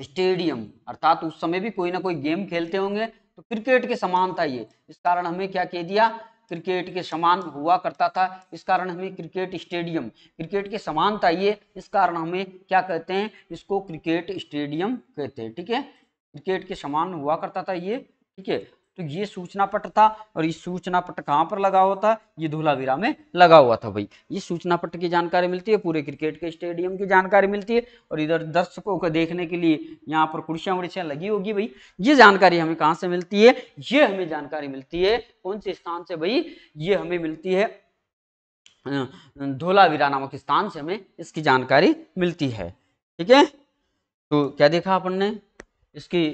स्टेडियम। अर्थात उस समय भी कोई ना कोई गेम खेलते होंगे। तो क्रिकेट के समान था ये। इस कारण हमें क्या कह दिया? क्रिकेट के समान हुआ करता था। इस कारण हमें क्रिकेट स्टेडियम, क्रिकेट के समान था ये। इस कारण हमें क्या कहते हैं, इसको क्रिकेट स्टेडियम कहते हैं, ठीक है? क्रिकेट के समान हुआ करता था ये, ठीक है? तो ये सूचना पट था और ये सूचना पट कहाँ पर लगा हुआ था ये धोलावीरा में लगा हुआ था भाई। ये सूचना पट की जानकारी मिलती है, पूरे क्रिकेट के स्टेडियम की जानकारी मिलती है और इधर दर्शकों को देखने के लिए यहाँ पर कुर्सियाँ वुर्सियाँ लगी होगी भाई। ये जानकारी हमें कहाँ से मिलती है? ये हमें जानकारी मिलती है, कौन से स्थान से भाई? ये हमें मिलती है धोलावीरा नामक स्थान से हमें इसकी जानकारी मिलती है। ठीक है? तो क्या देखा अपन ने? इसकी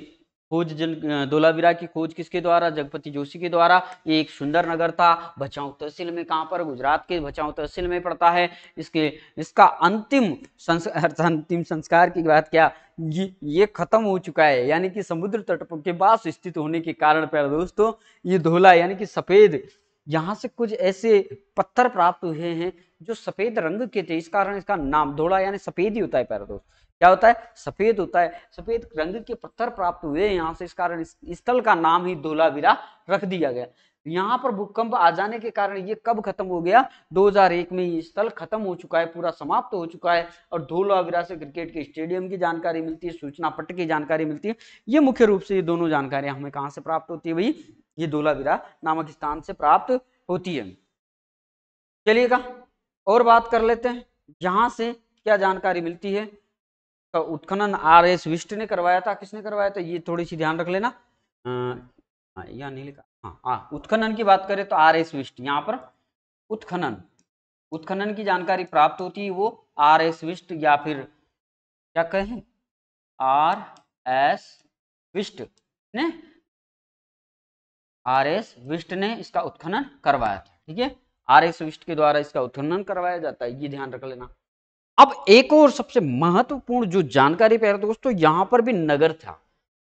खोज जन धोलावीरा की खोज किसके द्वारा, जगपति जोशी के द्वारा? ये एक सुंदर नगर था बचाव तहसील में कहाँ पर? गुजरात के बचाव तहसील में पड़ता है। इसके, इसका अंतिम संस्कार अंतिम संस्कार की बात क्या? ये ये खत्म हो चुका है। यानी कि समुद्र तट के पास स्थित होने के कारण पर दोस्तों, ये धोला यानी कि सफ़ेद, यहाँ से कुछ ऐसे पत्थर प्राप्त हुए हैं जो सफ़ेद रंग के थे। इस कारण इसका नाम धोला यानी सफ़ेद ही होता है पैरा दोस्त। क्या होता है? सफ़ेद होता है। सफ़ेद रंग के पत्थर प्राप्त हुए यहाँ से। इस कारण स्थल का नाम ही धोलावीरा रख दिया गया। यहाँ पर भूकंप आ जाने के कारण ये कब खत्म हो गया? 2001 में ये स्थल खत्म हो चुका है, पूरा समाप्त हो चुका है और धोलावीरा से क्रिकेट के स्टेडियम की जानकारी मिलती है, सूचना पट्ट की जानकारी मिलती है। ये मुख्य रूप से ये दोनों जानकारियाँ हमें कहाँ से प्राप्त होती है भाई? ये धोलावीरा नामक स्थान से प्राप्त होती है। चलिएगा, और बात कर लेते हैं। यहाँ से क्या जानकारी मिलती है? तो उत्खनन आर एस विष्ट ने करवाया था, किसने करवाया था? ये थोड़ी सी ध्यान रख लेना। हाँ या नहीं लिखा? हाँ हाँ उत्खनन की बात करें तो आर एस विष्ट, यहाँ पर उत्खनन। उत्खनन की जानकारी प्राप्त होती है वो आर एस विष्ट या फिर क्या कहें आर एस विष्ट ने? आर एस विष्ट ने इसका उत्खनन करवाया था, ठीक है? आर एस विष्ट के द्वारा इसका उत्खनन करवाया जाता है, ये ध्यान रख लेना। अब एक और सबसे महत्वपूर्ण जो जानकारी प्यारे दोस्तों, यहाँ पर भी नगर था।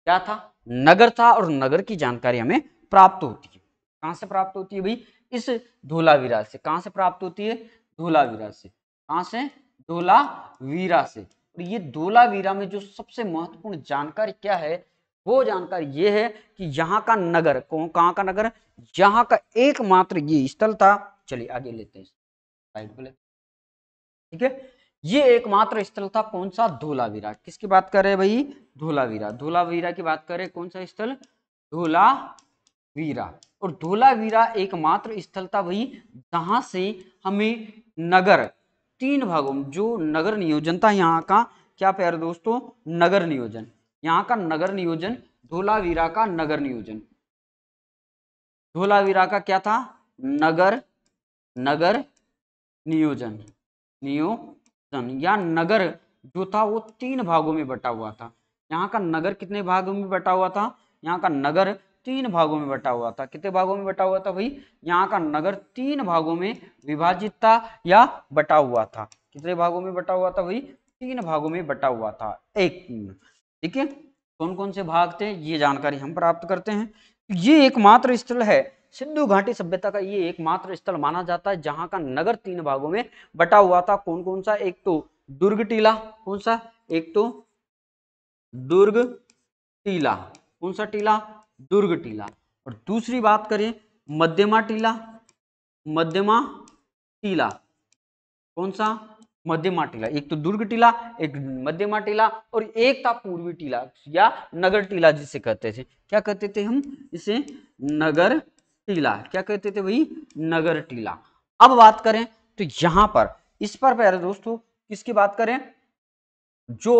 क्या था? नगर था और नगर की जानकारी हमें प्राप्त होती है। कहाँ से प्राप्त होती है भाई? इस धोलावीरा से। कहाँ से प्राप्त होती है? धोलावीरा से। कहाँ से? धोलावीरा से। और ये धोलावीरा में जो सबसे महत्वपूर्ण जानकारी क्या है, वो जानकारी ये है कि यहाँ का नगर, कौन, कहाँ का नगर? यहाँ का एकमात्र ये स्थल था। चलिए आगे लेते हैं। पे ठीक है? ये एकमात्र स्थल था कौन सा? धोलावीरा। किसकी बात कर रहे हैं भाई? धोलावीरा। धोलावीरा की बात करें, कौन सा स्थल? धोलावीरा। और धोलावीरा एकमात्र स्थल था भाई, जहाँ से हमें नगर, तीन भागों में, जो नगर नियोजन था यहाँ का, क्या प्यारे दोस्तों? नगर नियोजन। यहाँ का नगर नियोजन, धोलावीरा का नगर नियोजन। धोलावीरा का क्या था? नगर नगर नियोजन। नियोजन या नगर जो था वो तीन भागों में बटा हुआ था। यहाँ का नगर कितने भागों में बटा हुआ था? यहाँ का नगर तीन भागों में बटा हुआ था। कितने भागों में बटा हुआ था भाई? यहाँ का नगर तीन भागों में विभाजित था या बटा हुआ था। कितने भागों में बटा हुआ था भाई? तीन भागों में बटा हुआ था। एक ठीक है? कौन कौन से भाग थे? ये जानकारी हम प्राप्त करते हैं। ये एकमात्र स्थल है। सिंधु घाटी सभ्यता का ये एकमात्र स्थल माना जाता है, जहाँ का नगर तीन भागों में बटा हुआ था। कौन कौन सा? एक तो दुर्ग टीला, कौन सा? एक तो दुर्ग टीला, कौन सा टीला? दुर्ग टीला। और दूसरी बात करें, मध्यमा टीला मध्यमा टीला। कौन सा? मध्यमा टीला। एक तो दुर्ग टीला, एक मध्यमा टीला और एक था पूर्वी टीला या नगर टीला जिसे कहते थे। क्या कहते थे हम? इसे नगर टीला। क्या कहते थे वही नगर टीला। अब बात करें तो यहाँ पर, इस पर प्यारे दोस्तों, किसकी बात करें? जो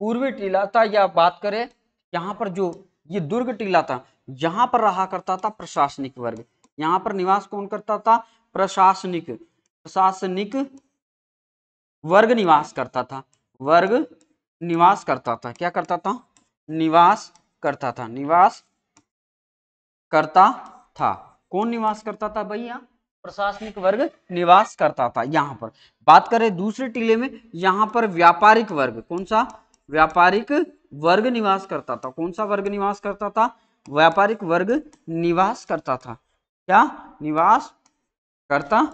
पूर्वी टीला था, या बात करें, यहाँ पर जो, ये दुर्ग टीला था, यहाँ पर रहा करता था प्रशासनिक वर्ग। यहाँ पर निवास कौन करता था? प्रशासनिक प्रशासनिक वर्ग निवास करता था। वर्ग निवास करता था। क्या करता था? निवास करता था। निवास करता था। कौन निवास करता था भैया? प्रशासनिक वर्ग? निवास करता था यहाँ पर। बात करें दूसरे टीले में यहाँ पर व्यापारिक वर्ग। कौन सा? व्यापारिक वर्ग निवास करता था। कौन सा वर्ग निवास करता था? व्यापारिक वर्ग निवास करता था। क्या? निवास करता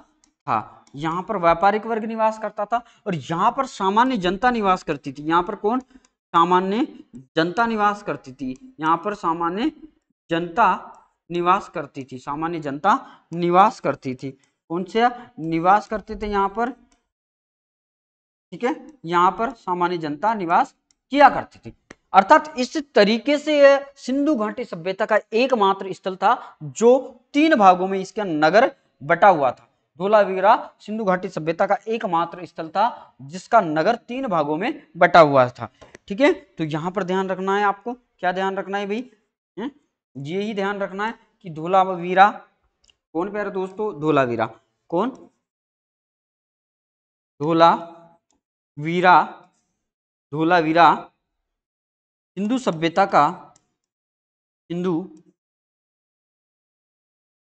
था। यहाँ पर व्यापारिक वर्ग निवास करता था और यहाँ पर सामान्य जनता निवास करती थी। यहाँ पर कौन? सामान्य जनता निवास करती थी। यहाँ पर सामान्य जनता निवास करती थी, सामान्य जनता निवास करती थी। कौन से निवास करते थे यहाँ पर, ठीक है? यहाँ पर सामान्य जनता निवास किया करती थी। अर्थात इस तरीके से सिंधु घाटी सभ्यता का एकमात्र स्थल था, जो तीन भागों में इसका नगर बटा हुआ था। धोलावीरा सिंधु घाटी सभ्यता का एकमात्र स्थल था, जिसका नगर तीन भागों में बटा हुआ था। ठीक है? तो यहाँ पर ध्यान रखना है आपको। क्या ध्यान रखना है भाई? यही ध्यान रखना है कि धोलावीरा, कौन प्यारे दोस्तों? धोलावीरा। कौन? धोला वीरा धोलावीरा। हिंदू सभ्यता का हिंदू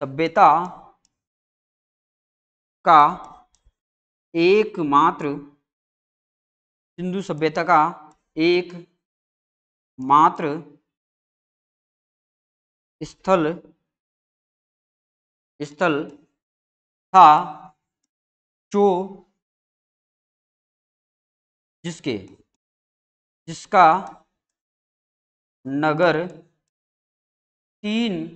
सभ्यता का एकमात्र हिंदू सभ्यता का एक मात्र स्थल स्थल था जो जिसके, जिसका नगर तीन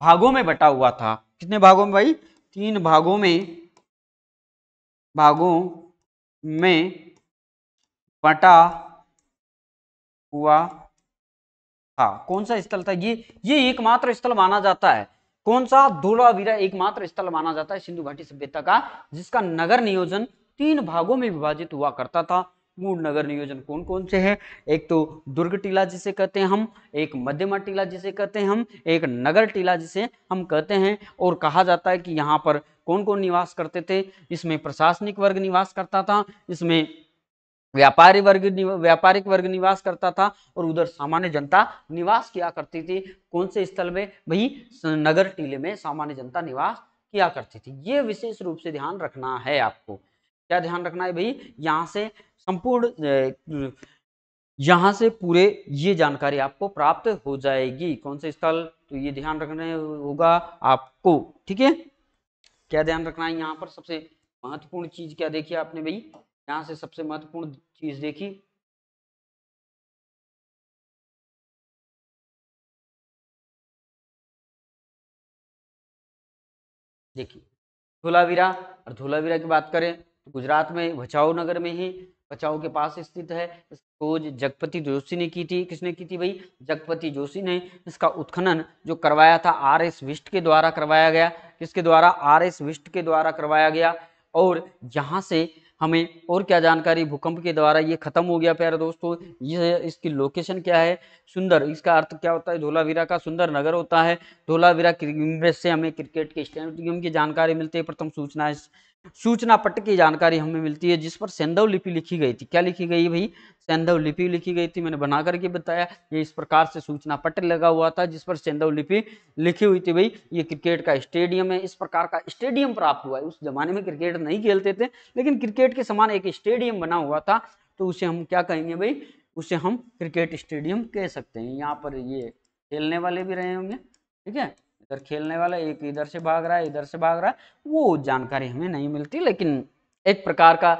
भागों में बटा हुआ था। कितने भागों में भाई? तीन भागों में भागों में बटा हुआ हाँ कौन सा स्थल था? ये ये एकमात्र स्थल माना जाता है। कौन सा? धोलावीरा एकमात्र स्थल माना जाता है सिंधु घाटी सभ्यता का, जिसका नगर नियोजन तीन भागों में विभाजित हुआ करता था। मूल नगर नियोजन कौन कौन से हैं? एक तो दुर्ग टीला जिसे कहते हैं हम, एक मध्यमा टीला जिसे कहते हैं हम, एक नगर टीला जिसे हम कहते हैं। और कहा जाता है कि यहाँ पर कौन कौन निवास करते थे? इसमें प्रशासनिक वर्ग निवास करता था, इसमें व्यापारी वर्ग व्यापारिक वर्ग निवास करता था और उधर सामान्य जनता निवास किया करती थी। कौन से स्थल में? भाई नगर टीले में सामान्य जनता निवास किया करती थी। ये विशेष रूप से ध्यान रखना है आपको। क्या ध्यान रखना है भाई? यहाँ से संपूर्ण यहाँ से पूरे ये जानकारी आपको प्राप्त हो जाएगी। कौन से स्थल? तो ये ध्यान रखना होगा आपको। ठीक है? क्या ध्यान रखना है यहाँ पर सबसे महत्वपूर्ण चीज़ क्या देखिए आपने भाई? यहाँ से सबसे महत्वपूर्ण चीज़ देखी। देखिए धोलावीरा, और धोलावीरा की बात करें तो गुजरात में, भचाऊ नगर में ही भचाऊ के पास स्थित है। खोज जगपति जोशी ने की थी। किसने की थी भाई? जगपति जोशी ने इसका उत्खनन जो करवाया था, आर एस विष्ट के द्वारा करवाया गया। किसके द्वारा? आर एस विष्ट के द्वारा करवाया गया। और यहाँ से हमें और क्या जानकारी? भूकंप के द्वारा ये खत्म हो गया, प्यारे दोस्तों। ये इसकी लोकेशन क्या है? सुंदर, इसका अर्थ क्या होता है? धोलावीरा का सुंदर नगर होता है। धोलावीरा से हमें क्रिकेट के स्टेडियम की जानकारी मिलती है। प्रथम सूचना सूचना पट्ट की जानकारी हमें मिलती है, जिस पर सेंधव लिपि लिखी गई थी। क्या लिखी गई भाई? सेंधव लिपि लिखी गई थी, मैंने बना करके बताया। ये इस प्रकार से सूचना पट्ट लगा हुआ था, जिस पर सेंधव लिपि लिखी हुई थी भाई। ये क्रिकेट का स्टेडियम है, इस प्रकार का स्टेडियम प्राप्त हुआ है। उस जमाने में क्रिकेट नहीं खेलते थे, लेकिन क्रिकेट के समान एक स्टेडियम बना हुआ था तो उसे हम क्या कहेंगे भाई? उसे हम क्रिकेट स्टेडियम कह सकते हैं। यहाँ पर ये खेलने वाले भी रहे होंगे, ठीक है? इधर खेलने वाला, एक इधर से भाग रहा है, इधर से भाग रहा है, वो जानकारी हमें नहीं मिलती, लेकिन एक प्रकार का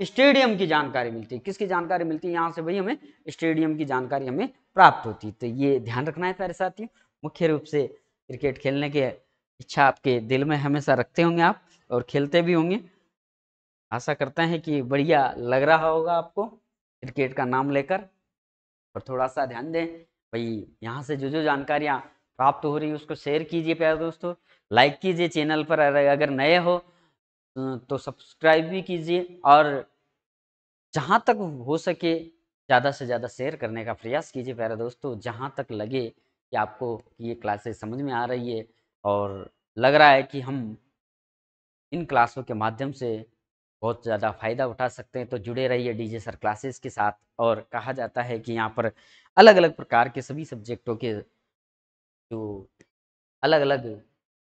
स्टेडियम की जानकारी मिलती है। किसकी जानकारी मिलती है? यहाँ से भाई हमें स्टेडियम की जानकारी हमें प्राप्त होती है। तो ये ध्यान रखना है प्यारे साथियों। मुख्य रूप से क्रिकेट खेलने की इच्छा आपके दिल में हमेशा रखते होंगे आप और खेलते भी होंगे। आशा करते हैं कि बढ़िया लग रहा होगा आपको क्रिकेट का नाम लेकर। और थोड़ा सा ध्यान दें, भाई यहाँ से जो जो जानकारियाँ प्राप्त हो रही है उसको शेयर कीजिए प्यारे दोस्तों। लाइक कीजिए चैनल पर अगर नए हो तो सब्सक्राइब भी कीजिए और जहाँ तक हो सके ज़्यादा से ज़्यादा शेयर करने का प्रयास कीजिए प्यारे दोस्तों, जहाँ तक लगे कि आपको ये क्लासेस समझ में आ रही है और लग रहा है कि हम इन क्लासों के माध्यम से बहुत ज़्यादा फ़ायदा उठा सकते हैं। तो जुड़े रहिए डीजे सर क्लासेस के साथ और कहा जाता है कि यहाँ पर अलग अलग प्रकार के सभी सब्जेक्टों के जो अलग अलग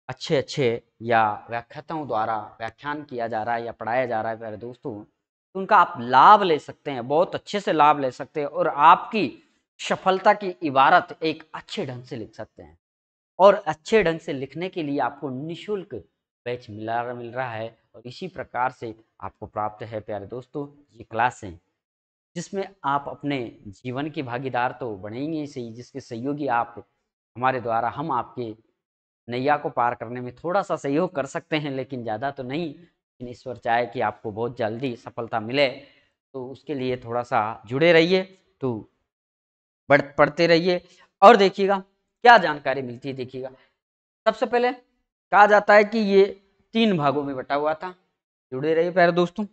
अच्छे अच्छे या व्याख्याताओं द्वारा व्याख्यान किया जा रहा है या पढ़ाया जा रहा है, प्यारे दोस्तों तो उनका आप लाभ ले सकते हैं, बहुत अच्छे से लाभ ले सकते हैं और आपकी सफलता की इबारत एक अच्छे ढंग से लिख सकते हैं। और अच्छे ढंग से लिखने के लिए आपको निशुल्क बैच मिला मिल रहा है और इसी प्रकार से आपको प्राप्त है, प्यारे दोस्तों, ये क्लासें, जिसमें आप अपने जीवन के भागीदार तो बनेंगे सही, जिसके सहयोगी आप हमारे द्वारा हम आपके नैया को पार करने में थोड़ा सा सहयोग कर सकते हैं, लेकिन ज़्यादा तो नहीं। लेकिन ईश्वर चाहे कि आपको बहुत जल्दी सफलता मिले तो उसके लिए थोड़ा सा जुड़े रहिए तो बढ़, पढ़ते रहिए। और देखिएगा, क्या जानकारी मिलती है देखिएगा। सबसे पहले कहा जाता है कि ये तीन भागों में बटा हुआ था। जुड़े रहिए प्यारे दोस्तों,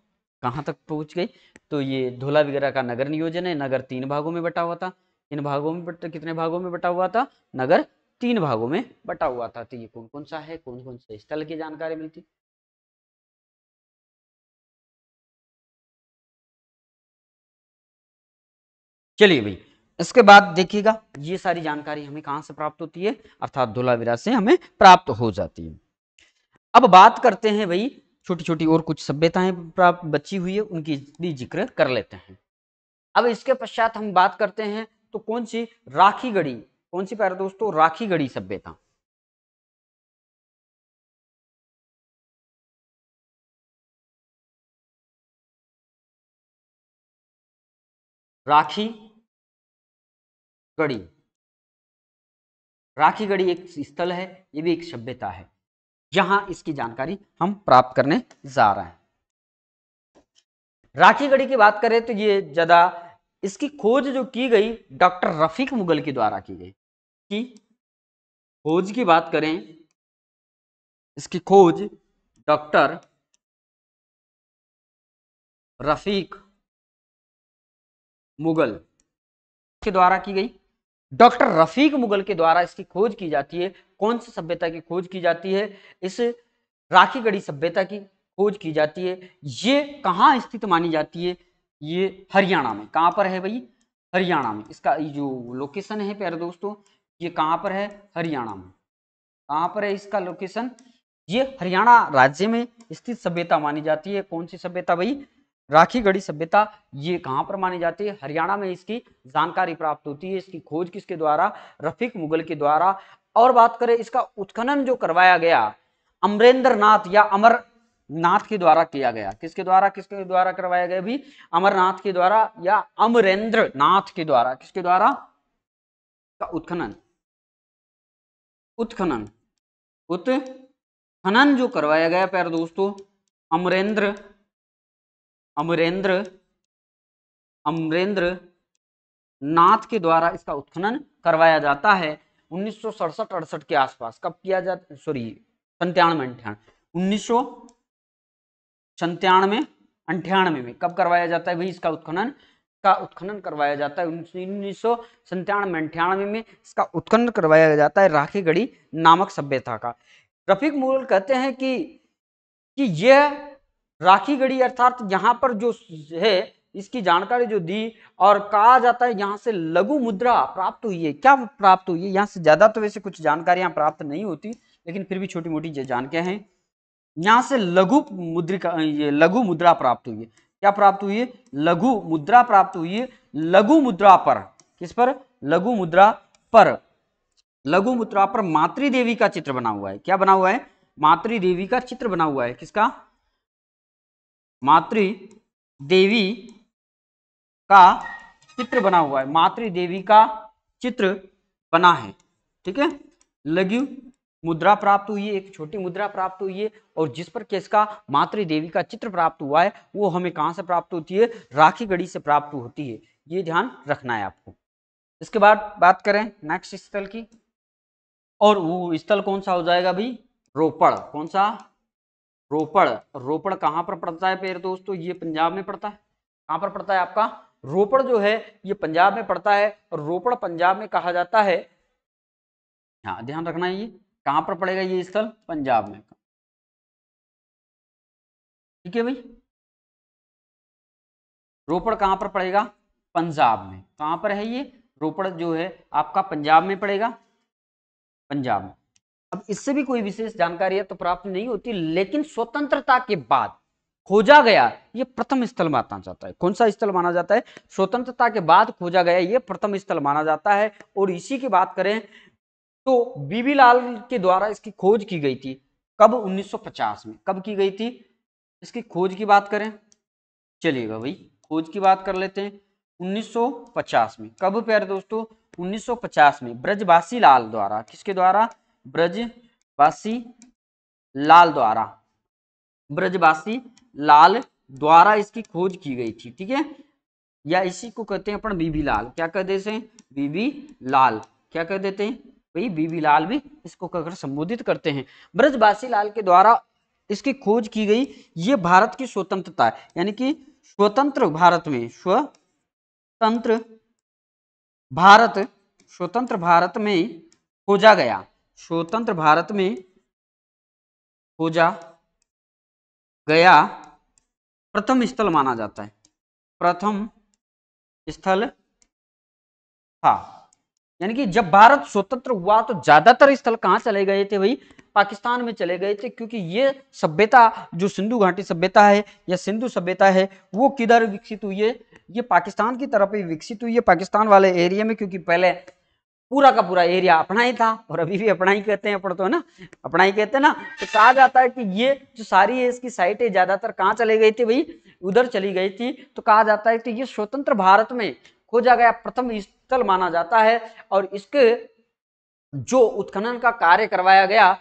कहाँ तक पहुँच गई? तो ये धोला वगैरह का नगर नियोजन है, नगर तीन भागों में बटा हुआ था। इन भागों में बट, कितने भागों में बटा हुआ था? नगर तीन भागों में बटा हुआ था। तो ये कौन कौन सा है? कौन कौन से स्थल की जानकारी मिलती? चलिए भाई, इसके बाद देखिएगा, ये सारी जानकारी हमें कहाँ से प्राप्त होती है? अर्थात धोलावीरा से हमें प्राप्त हो जाती है। अब बात करते हैं भाई छोटी छोटी और कुछ सभ्यताएँ प्राप्त, बची हुई है, उनकी भी ज़िक्र कर लेते हैं। अब इसके पश्चात हम बात करते हैं तो कौन सी? राखी गढ़ी कौन सी प्यारे दोस्तों? राखी गढ़ी सभ्यता। राखी गढ़ी राखी गढ़ी एक स्थल है, ये भी एक सभ्यता है। जहाँ इसकी जानकारी हम प्राप्त करने जा रहे हैं। राखी गढ़ी की बात करें तो ये ज़्यादा इसकी खोज जो की गई, डॉक्टर रफीक मुगल के द्वारा की गई। कि खोज की बात करें, इसकी खोज डॉक्टर रफीक मुगल के द्वारा की गई। डॉक्टर रफीक मुगल के द्वारा इसकी खोज की जाती है। कौन सी सभ्यता की खोज की जाती है? इस राखी गढ़ी सभ्यता की खोज की जाती है। ये कहाँ स्थित मानी जाती है? ये हरियाणा में। कहाँ पर है भाई? हरियाणा में। इसका जो लोकेशन है प्यारे दोस्तों, ये कहाँ पर है? हरियाणा में। कहाँ पर है इसका लोकेशन ये हरियाणा राज्य में स्थित सभ्यता मानी जाती है। कौन सी सभ्यता भाई? राखी गढ़ी सभ्यता। ये कहाँ पर मानी जाती है? हरियाणा में इसकी जानकारी प्राप्त होती है। इसकी खोज किसके द्वारा? रफीक मुगल के द्वारा। और बात करें इसका उत्खनन जो करवाया गया अमरेंद्र नाथ या अमर नाथ के द्वारा किया गया। किसके द्वारा? किसके द्वारा करवाया गया? भी अमरनाथ के द्वारा या अमरेंद्र नाथ के द्वारा। किसके द्वारा? का उत्खनन। उत्खनन। उत्खनन जो करवाया गया, प्यारे दोस्तों, अमरेंद्र। अमरेंद्र। अमरेंद्र नाथ के द्वारा इसका उत्खनन करवाया जाता है। उन्नीस सौ के आसपास। कब किया जाता सॉरी संतानवे अंठान उन्नीस सौ संतानवे अंठानवे में। कब करवाया जाता है? भाई, इसका उत्खनन का उत्खनन करवाया जाता है उन्नीस सौ संतानवे अंठानवे में। इसका उत्खनन करवाया जाता है राखी गढ़ी नामक सभ्यता का। रफीक मुगल कहते हैं कि कि यह राखी गढ़ी अर्थात यहाँ पर जो है, इसकी जानकारी जो दी और कहा जाता है यहाँ से लघु मुद्रा प्राप्त हुई है। क्या प्राप्त हुई है? यहाँ से ज़्यादा तो वैसे कुछ जानकारियाँ प्राप्त नहीं होती, लेकिन फिर भी छोटी मोटी जानकारियाँ हैं। यहाँ से लघु मुद्रिका, ये लघु मुद्रा प्राप्त हुई है। क्या प्राप्त हुई है? लघु मुद्रा प्राप्त हुई है। लघु मुद्रा पर। किस पर? लघु मुद्रा पर। लघु मुद्रा पर मातृ देवी का चित्र बना हुआ है। क्या बना हुआ है? मातृ देवी का चित्र बना हुआ है। किसका? मातृ देवी का चित्र बना हुआ है। मातृ देवी का चित्र बना है। ठीक है? लघु मुद्रा प्राप्त हुई है, एक छोटी मुद्रा प्राप्त हुई है और जिस पर किसका मातृ देवी का चित्र प्राप्त हुआ है, वो हमें कहाँ से प्राप्त होती है? राखी गढ़ी से प्राप्त होती है। ये ध्यान रखना है आपको। इसके बाद बात करें नेक्स्ट स्थल की। और वो स्थल कौन सा हो जाएगा भाई? रोपड़। कौन सा? रोपड़। रोपड़ कहाँ पर पड़ता है पेर दोस्तों? ये पंजाब में पड़ता है। कहाँ पर पड़ता है आपका? रोपड़ जो है, ये पंजाब में पड़ता है और रोपड़ पंजाब में कहा जाता है। हाँ ध्यान रखना है ये। कहाँ पर पड़ेगा ये स्थल? पंजाब में। ठीक है भाई। रोपड़ कहाँ पर पड़ेगा? पंजाब में। कहाँ पर है ये? रोपड़ जो है, आपका पंजाब में पड़ेगा। पंजाब में। अब इससे भी कोई विशेष जानकारी है तो प्राप्त नहीं होती, लेकिन स्वतंत्रता के बाद खोजा गया, ये प्रथम स्थल माना जाता है। कौन सा स्थल माना जाता है? स्वतंत्रता के बाद खोजा गया, ये प्रथम स्थल माना जाता है। और इसी की बात करें तो बीबी लाल के द्वारा इसकी खोज की गई थी कब? 1950 में। कब की गई थी? इसकी खोज की बात करें। चलिएगा भाई, खोज की बात कर लेते हैं। 1950 में। कब प्यारे दोस्तों? 1950 में ब्रजवासी लाल द्वारा। किसके द्वारा? ब्रजवासी लाल द्वारा। ब्रजवासी लाल द्वारा इसकी खोज की गई थी, ठीक है? या इसी को कहते हैं अपन बीबी लाल क्या कह देते हैं? बीबी लाल क्या कह देते हैं? भाई बीबी लाल भी इसको कहकर संबोधित करते हैं। ब्रजवासी लाल के द्वारा इसकी खोज की गई, ये भारत की स्वतंत्रता है। यानी कि स्वतंत्र भारत में, स्वतंत्र भारत स्वतंत्र भारत में खोजा गया। स्वतंत्र भारत में खोजा गया, प्रथम स्थल माना जाता है। प्रथम स्थल था। यानी कि जब भारत स्वतंत्र हुआ तो ज़्यादातर स्थल कहाँ चले गए थे भाई? पाकिस्तान में चले गए थे, क्योंकि ये सभ्यता, जो सिंधु घाटी सभ्यता है, या सिंधु सभ्यता है, वो किधर विकसित हुई है? ये पाकिस्तान की तरफ़ ही विकसित हुई है, पाकिस्तान वाले एरिया में, क्योंकि पहले पूरा का पूरा एरिया अपना ही था, और अभी भी अपना ही कहते हैं, अपना तो है ना, अपना ही कहते हैं ना तो कहा जाता है कि ये जो सारी है, इसकी साइट है, ज़्यादातर कहाँ चले गई थी भाई? उधर चली गई थी तो कहा जाता है कि ये स्वतंत्र भारत में खोजा गया प्रथम स्थल माना जाता है और इसके जो उत्खनन का कार्य करवाया गया,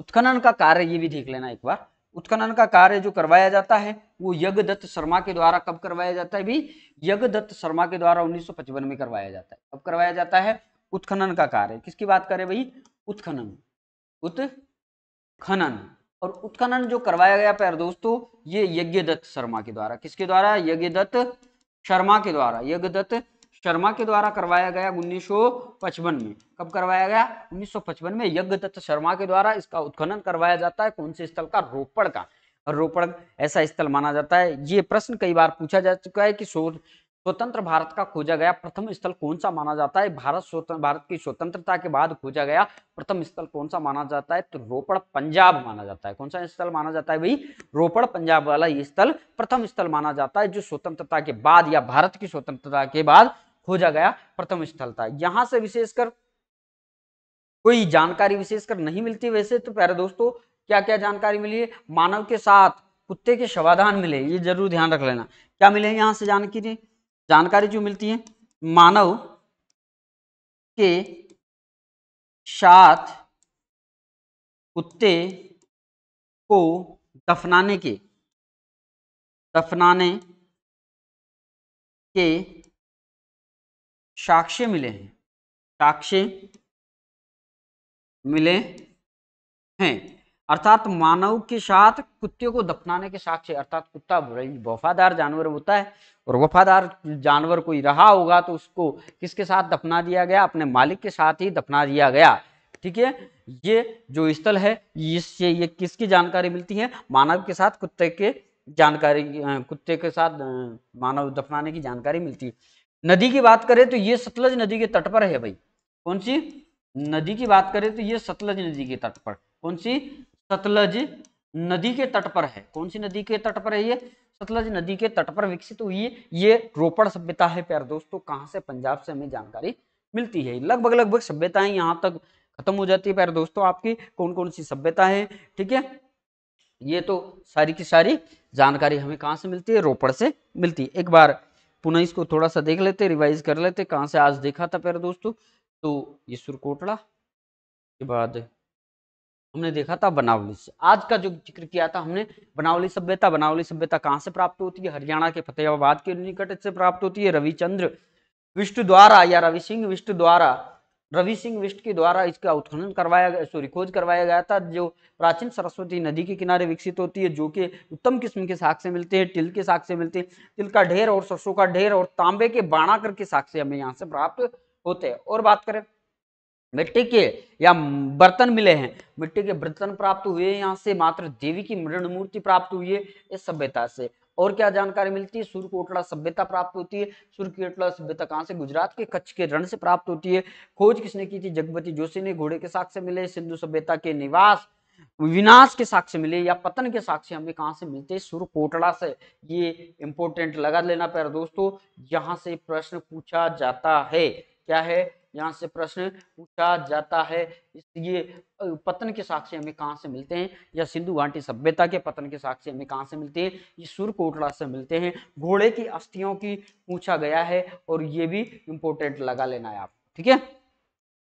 उत्खनन का कार्य ये भी देख लेना एक बार। उत्खनन का कार्य जो करवाया जाता है, वो यज्ञदत्त शर्मा के द्वारा कब करवाया जाता है भी? यज्ञदत्त शर्मा के द्वारा उन्नीस सौ पचपन में करवाया जाता है। कब करवाया जाता है? उत्खनन का कार्य। किसकी बात करें भाई? उत्खनन। उत्खनन। और उत्खनन जो करवाया गया, प्यार दोस्तों, ये यज्ञदत्त शर्मा के द्वारा। किसके द्वारा? यज्ञदत्त शर्मा के द्वारा यज्ञदत्त शर्मा के द्वारा करवाया गया 1955 में। कब करवाया गया? 1955 में यज्ञदत्त शर्मा के द्वारा इसका उत्खनन करवाया जाता है। कौन से स्थल का? रोपड़ का। रोपड़, ऐसा स्थल माना जाता है। ये प्रश्न कई बार पूछा जा चुका है कि स्वतंत्र भारत का खोजा गया। प्रथम स्थल कौन सा माना जाता है? भारत स्वतंत्र भारत की स्वतंत्रता के बाद खोजा गया। प्रथम स्थल कौन सा माना जाता है? तो रोपड़ पंजाब माना जाता है। कौन सा स्थल माना जाता है? भाई रोपड़ पंजाब वाला ये स्थल प्रथम स्थल माना जाता है, जो स्वतंत्रता के बाद या भारत की स्वतंत्रता के बाद खोजा गया प्रथम स्थल था। यहाँ से विशेषकर कोई जानकारी विशेषकर नहीं मिलती वैसे तो प्यारे दोस्तों क्या क्या जानकारी मिली है? मानव के साथ, कुत्ते के शवाधान मिले, ये ज़रूर ध्यान रख लेना। क्या मिले यहाँ से जानकारी? जानकारी जो मिलती है, मानव के साथ कुत्ते को दफनाने के दफनाने के साक्ष्य मिले हैं। साक्ष्य मिले हैं। अर्थात मानव के साथ कुत्ते को दफनाने के साक्ष्य, अर्थात कुत्ता वफादार जानवर होता है और वफादार जानवर कोई रहा होगा तो उसको किसके साथ दफना दिया गया? अपने मालिक के साथ ही दफना दिया गया। ठीक है? ये जो स्थल है, इससे ये किसकी जानकारी मिलती है? मानव के साथ कुत्ते के जानकारी कुत्ते के साथ मानव दफनाने की जानकारी मिलती है। नदी की बात करें तो ये सतलज नदी के तट पर है भाई। कौन सी? नदी की बात करें तो ये सतलज नदी के तट पर। कौन सी? सतलज नदी के तट पर है। कौन सी नदी के तट पर है ये? सतलज नदी के तट पर विकसित हुई है। ये रोपड़ सभ्यता है प्यार दोस्तों। कहाँ से? पंजाब से हमें जानकारी मिलती है। लगभग लगभग सभ्यताएँ यहाँ तक खत्म हो जाती है प्यार दोस्तों आपकी। कौन कौन सी सभ्यता है? ठीक है? ये तो सारी की सारी जानकारी हमें कहाँ से मिलती है? रोपड़ से मिलती है। एक बार पुनः इसको थोड़ा सा देख लेते, रिवाइज कर लेते। कहाँ से आज देखा था प्यार दोस्तों? तो ये सुरकोटड़ा के बाद हमने देखा था बनावली से। आज का जो ज़िक्र किया था हमने, बनावली सभ्यता बनावली सभ्यता कहाँ से प्राप्त होती है? हरियाणा के फतेहाबाद के निकट से प्राप्त होती है। रविचंद्र विष्णु द्वारा या रवि सिंह विष्णु द्वारा, रवि सिंह विष्ट के द्वारा इसका उत्खनन करवाया गया सॉरी खोज करवाया गया था, जो प्राचीन सरस्वती नदी के किनारे विकसित होती है, जो कि उत्तम किस्म के साक्ष्य मिलते हैं, तिल के साक्ष्य मिलते हैं। तिल का ढेर और सरसों का ढेर और तांबे के बाणाकर के साक्ष्य हमें यहाँ से प्राप्त होते हैं। और बात करें मिट्टी के या बर्तन मिले हैं। मिट्टी के बर्तन प्राप्त हुए, यहाँ से मात्र देवी की मृण मूर्ति प्राप्त हुई है इस सभ्यता से। और क्या जानकारी मिलती है? सूर्यकोटला सभ्यता प्राप्त होती है। सूर्य सूर्यकोटला सभ्यता कहाँ से? गुजरात के कच्छ के रण से प्राप्त होती है। खोज किसने की थी? जगपति जोशी ने घोड़े के साक्ष्य मिले, सिंधु सभ्यता के निवास, विनाश के साक्ष्य मिले या पतन के साक्ष्य हमें कहाँ से मिलते हैं? सूर्यकोटला से। ये इंपोर्टेंट लगा लेना प्यार दोस्तों। यहाँ से प्रश्न पूछा जाता है, क्या है? यहाँ से प्रश्न पूछा जाता है। इसलिए पतन के साक्ष्य हमें कहाँ से मिलते हैं? या सिंधु घाटी सभ्यता के पतन के साक्ष्य हमें कहाँ से मिलते हैं? ये सुरकोटला से मिलते हैं। घोड़े की अस्थियों की पूछा गया है और ये भी इंपोर्टेंट लगा लेना है आप, ठीक है?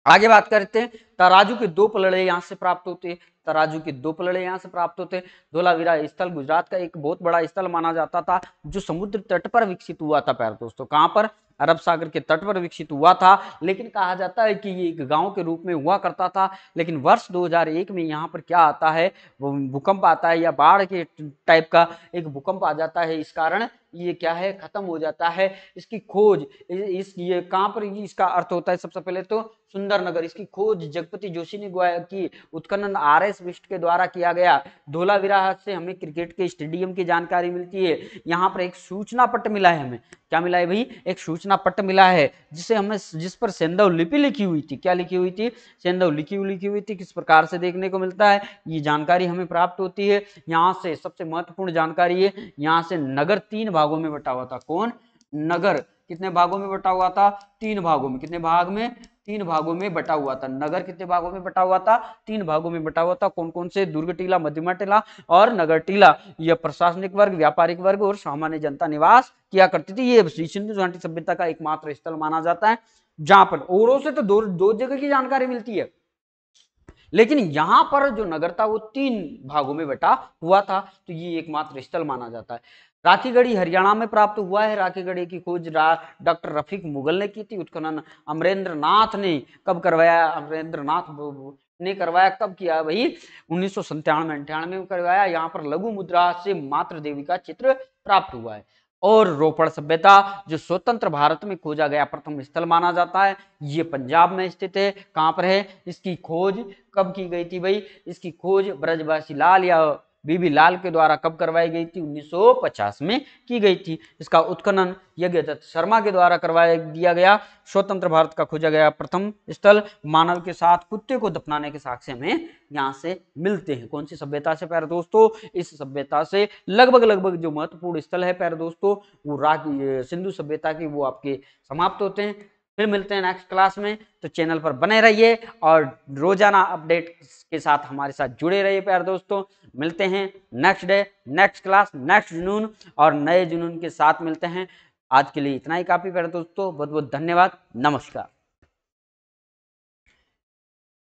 आगे बात करते हैं। तराजू के दो पलड़े यहाँ से प्राप्त होते हैं। तराजू के दो पलड़े यहाँ से प्राप्त होते हैं। धोलावीरा स्थल गुजरात का एक बहुत बड़ा स्थल माना जाता था, जो समुद्र तट पर विकसित हुआ था, प्यार दोस्तों। कहाँ पर? अरब सागर के तट पर विकसित हुआ था। लेकिन कहा जाता है कि ये एक गाँव के रूप में हुआ करता था। लेकिन वर्ष 2001 में यहाँ पर क्या आता है? भूकंप आता है या बाढ़ के टाइप का एक भूकंप आ जाता है। इस कारण ये क्या है? खत्म हो जाता है। इसकी खोज, इस ये कहाँ पर इसका अर्थ होता है सबसे पहले तो सुंदर नगर। इसकी खोज जगपति जोशी ने की उत्खनन आर एस विष्ट के द्वारा किया गया। धोलावीरा से हमें क्रिकेट के स्टेडियम की जानकारी मिलती है। यहाँ पर एक सूचना पट मिला है हमें। क्या मिला है भाई? एक सूचना पट मिला है, जिसे हमें जिस पर सेंधव लिपि लिखी हुई थी। क्या लिखी हुई थी? सेंधव लिखी हुई लिखी हुई थी। किस प्रकार से देखने को मिलता है? ये जानकारी हमें प्राप्त होती है। यहाँ से सबसे महत्वपूर्ण जानकारी है यहाँ से नगर तीन भागों में बटा हुआ था कौन? नगर। कितने भागों में बटा हुआ था? तीन भागों में। कितने भाग में? तीन भागों में बटा हुआ था। नगर कितने भागों में बटा हुआ था? तीन भागों में बटा हुआ था। कौन कौन से? दुर्ग टीला, मध्यमा टीला और नगर टीला। यह प्रशासनिक वर्ग, व्यापारिक वर्ग और सामान्य जनता निवास किया करती थी। ये सिंधु सभ्यता का एकमात्र स्थल माना जाता है। जहाँ पर औरों से तो दो दो जगह की जानकारी मिलती है। लेकिन यहाँ पर जो नगर था वो तीन भागों में बटा हुआ था। तो ये एकमात्र स्थल माना जाता है। राखीगढ़ी हरियाणा में प्राप्त हुआ है। राखीगढ़ी की खोज डॉक्टर रफीक मुगल ने की थी। उत्खनन अमरेंद्र नाथ ने कब करवाया? अमरेंद्र नाथ ने करवाया। कब किया? भाई उन्नीस सौ संतानवे अंठानवे में करवाया। यहाँ पर लघु मुद्रा से मातृ देवी का चित्र प्राप्त हुआ है। और रोपड़ सभ्यता, जो स्वतंत्र भारत में खोजा गया प्रथम स्थल माना जाता है, ये पंजाब में स्थित है। कहाँ पर है? इसकी खोज कब की गई थी भाई? इसकी खोज ब्रजवासी लाल या बीबी लाल के द्वारा कब करवाई गई थी? 1950 में की गई थी। इसका उत्खनन यज्ञ शर्मा के द्वारा करवाया दिया गया। स्वतंत्र भारत का खोजा गया प्रथम स्थल मानव के साथ कुत्ते को दफनाने के साक्ष्य में यहाँ से मिलते हैं। कौन सी सभ्यता से? प्यारे दोस्तों, इस सभ्यता से लगभग लगभग जो महत्वपूर्ण स्थल है, प्यारे दोस्तों, वो राग सिंधु सभ्यता की वो आपके समाप्त होते हैं। फिर मिलते हैं नेक्स्ट क्लास में। तो चैनल पर बने रहिए और रोज़ाना अपडेट के साथ हमारे साथ जुड़े रहिए प्यार दोस्तों। मिलते हैं next day next class next जुनून और नए जुनून के साथ मिलते हैं। आज के लिए इतना ही काफ़ी प्यार दोस्तों। बहुत बहुत धन्यवाद। नमस्कार।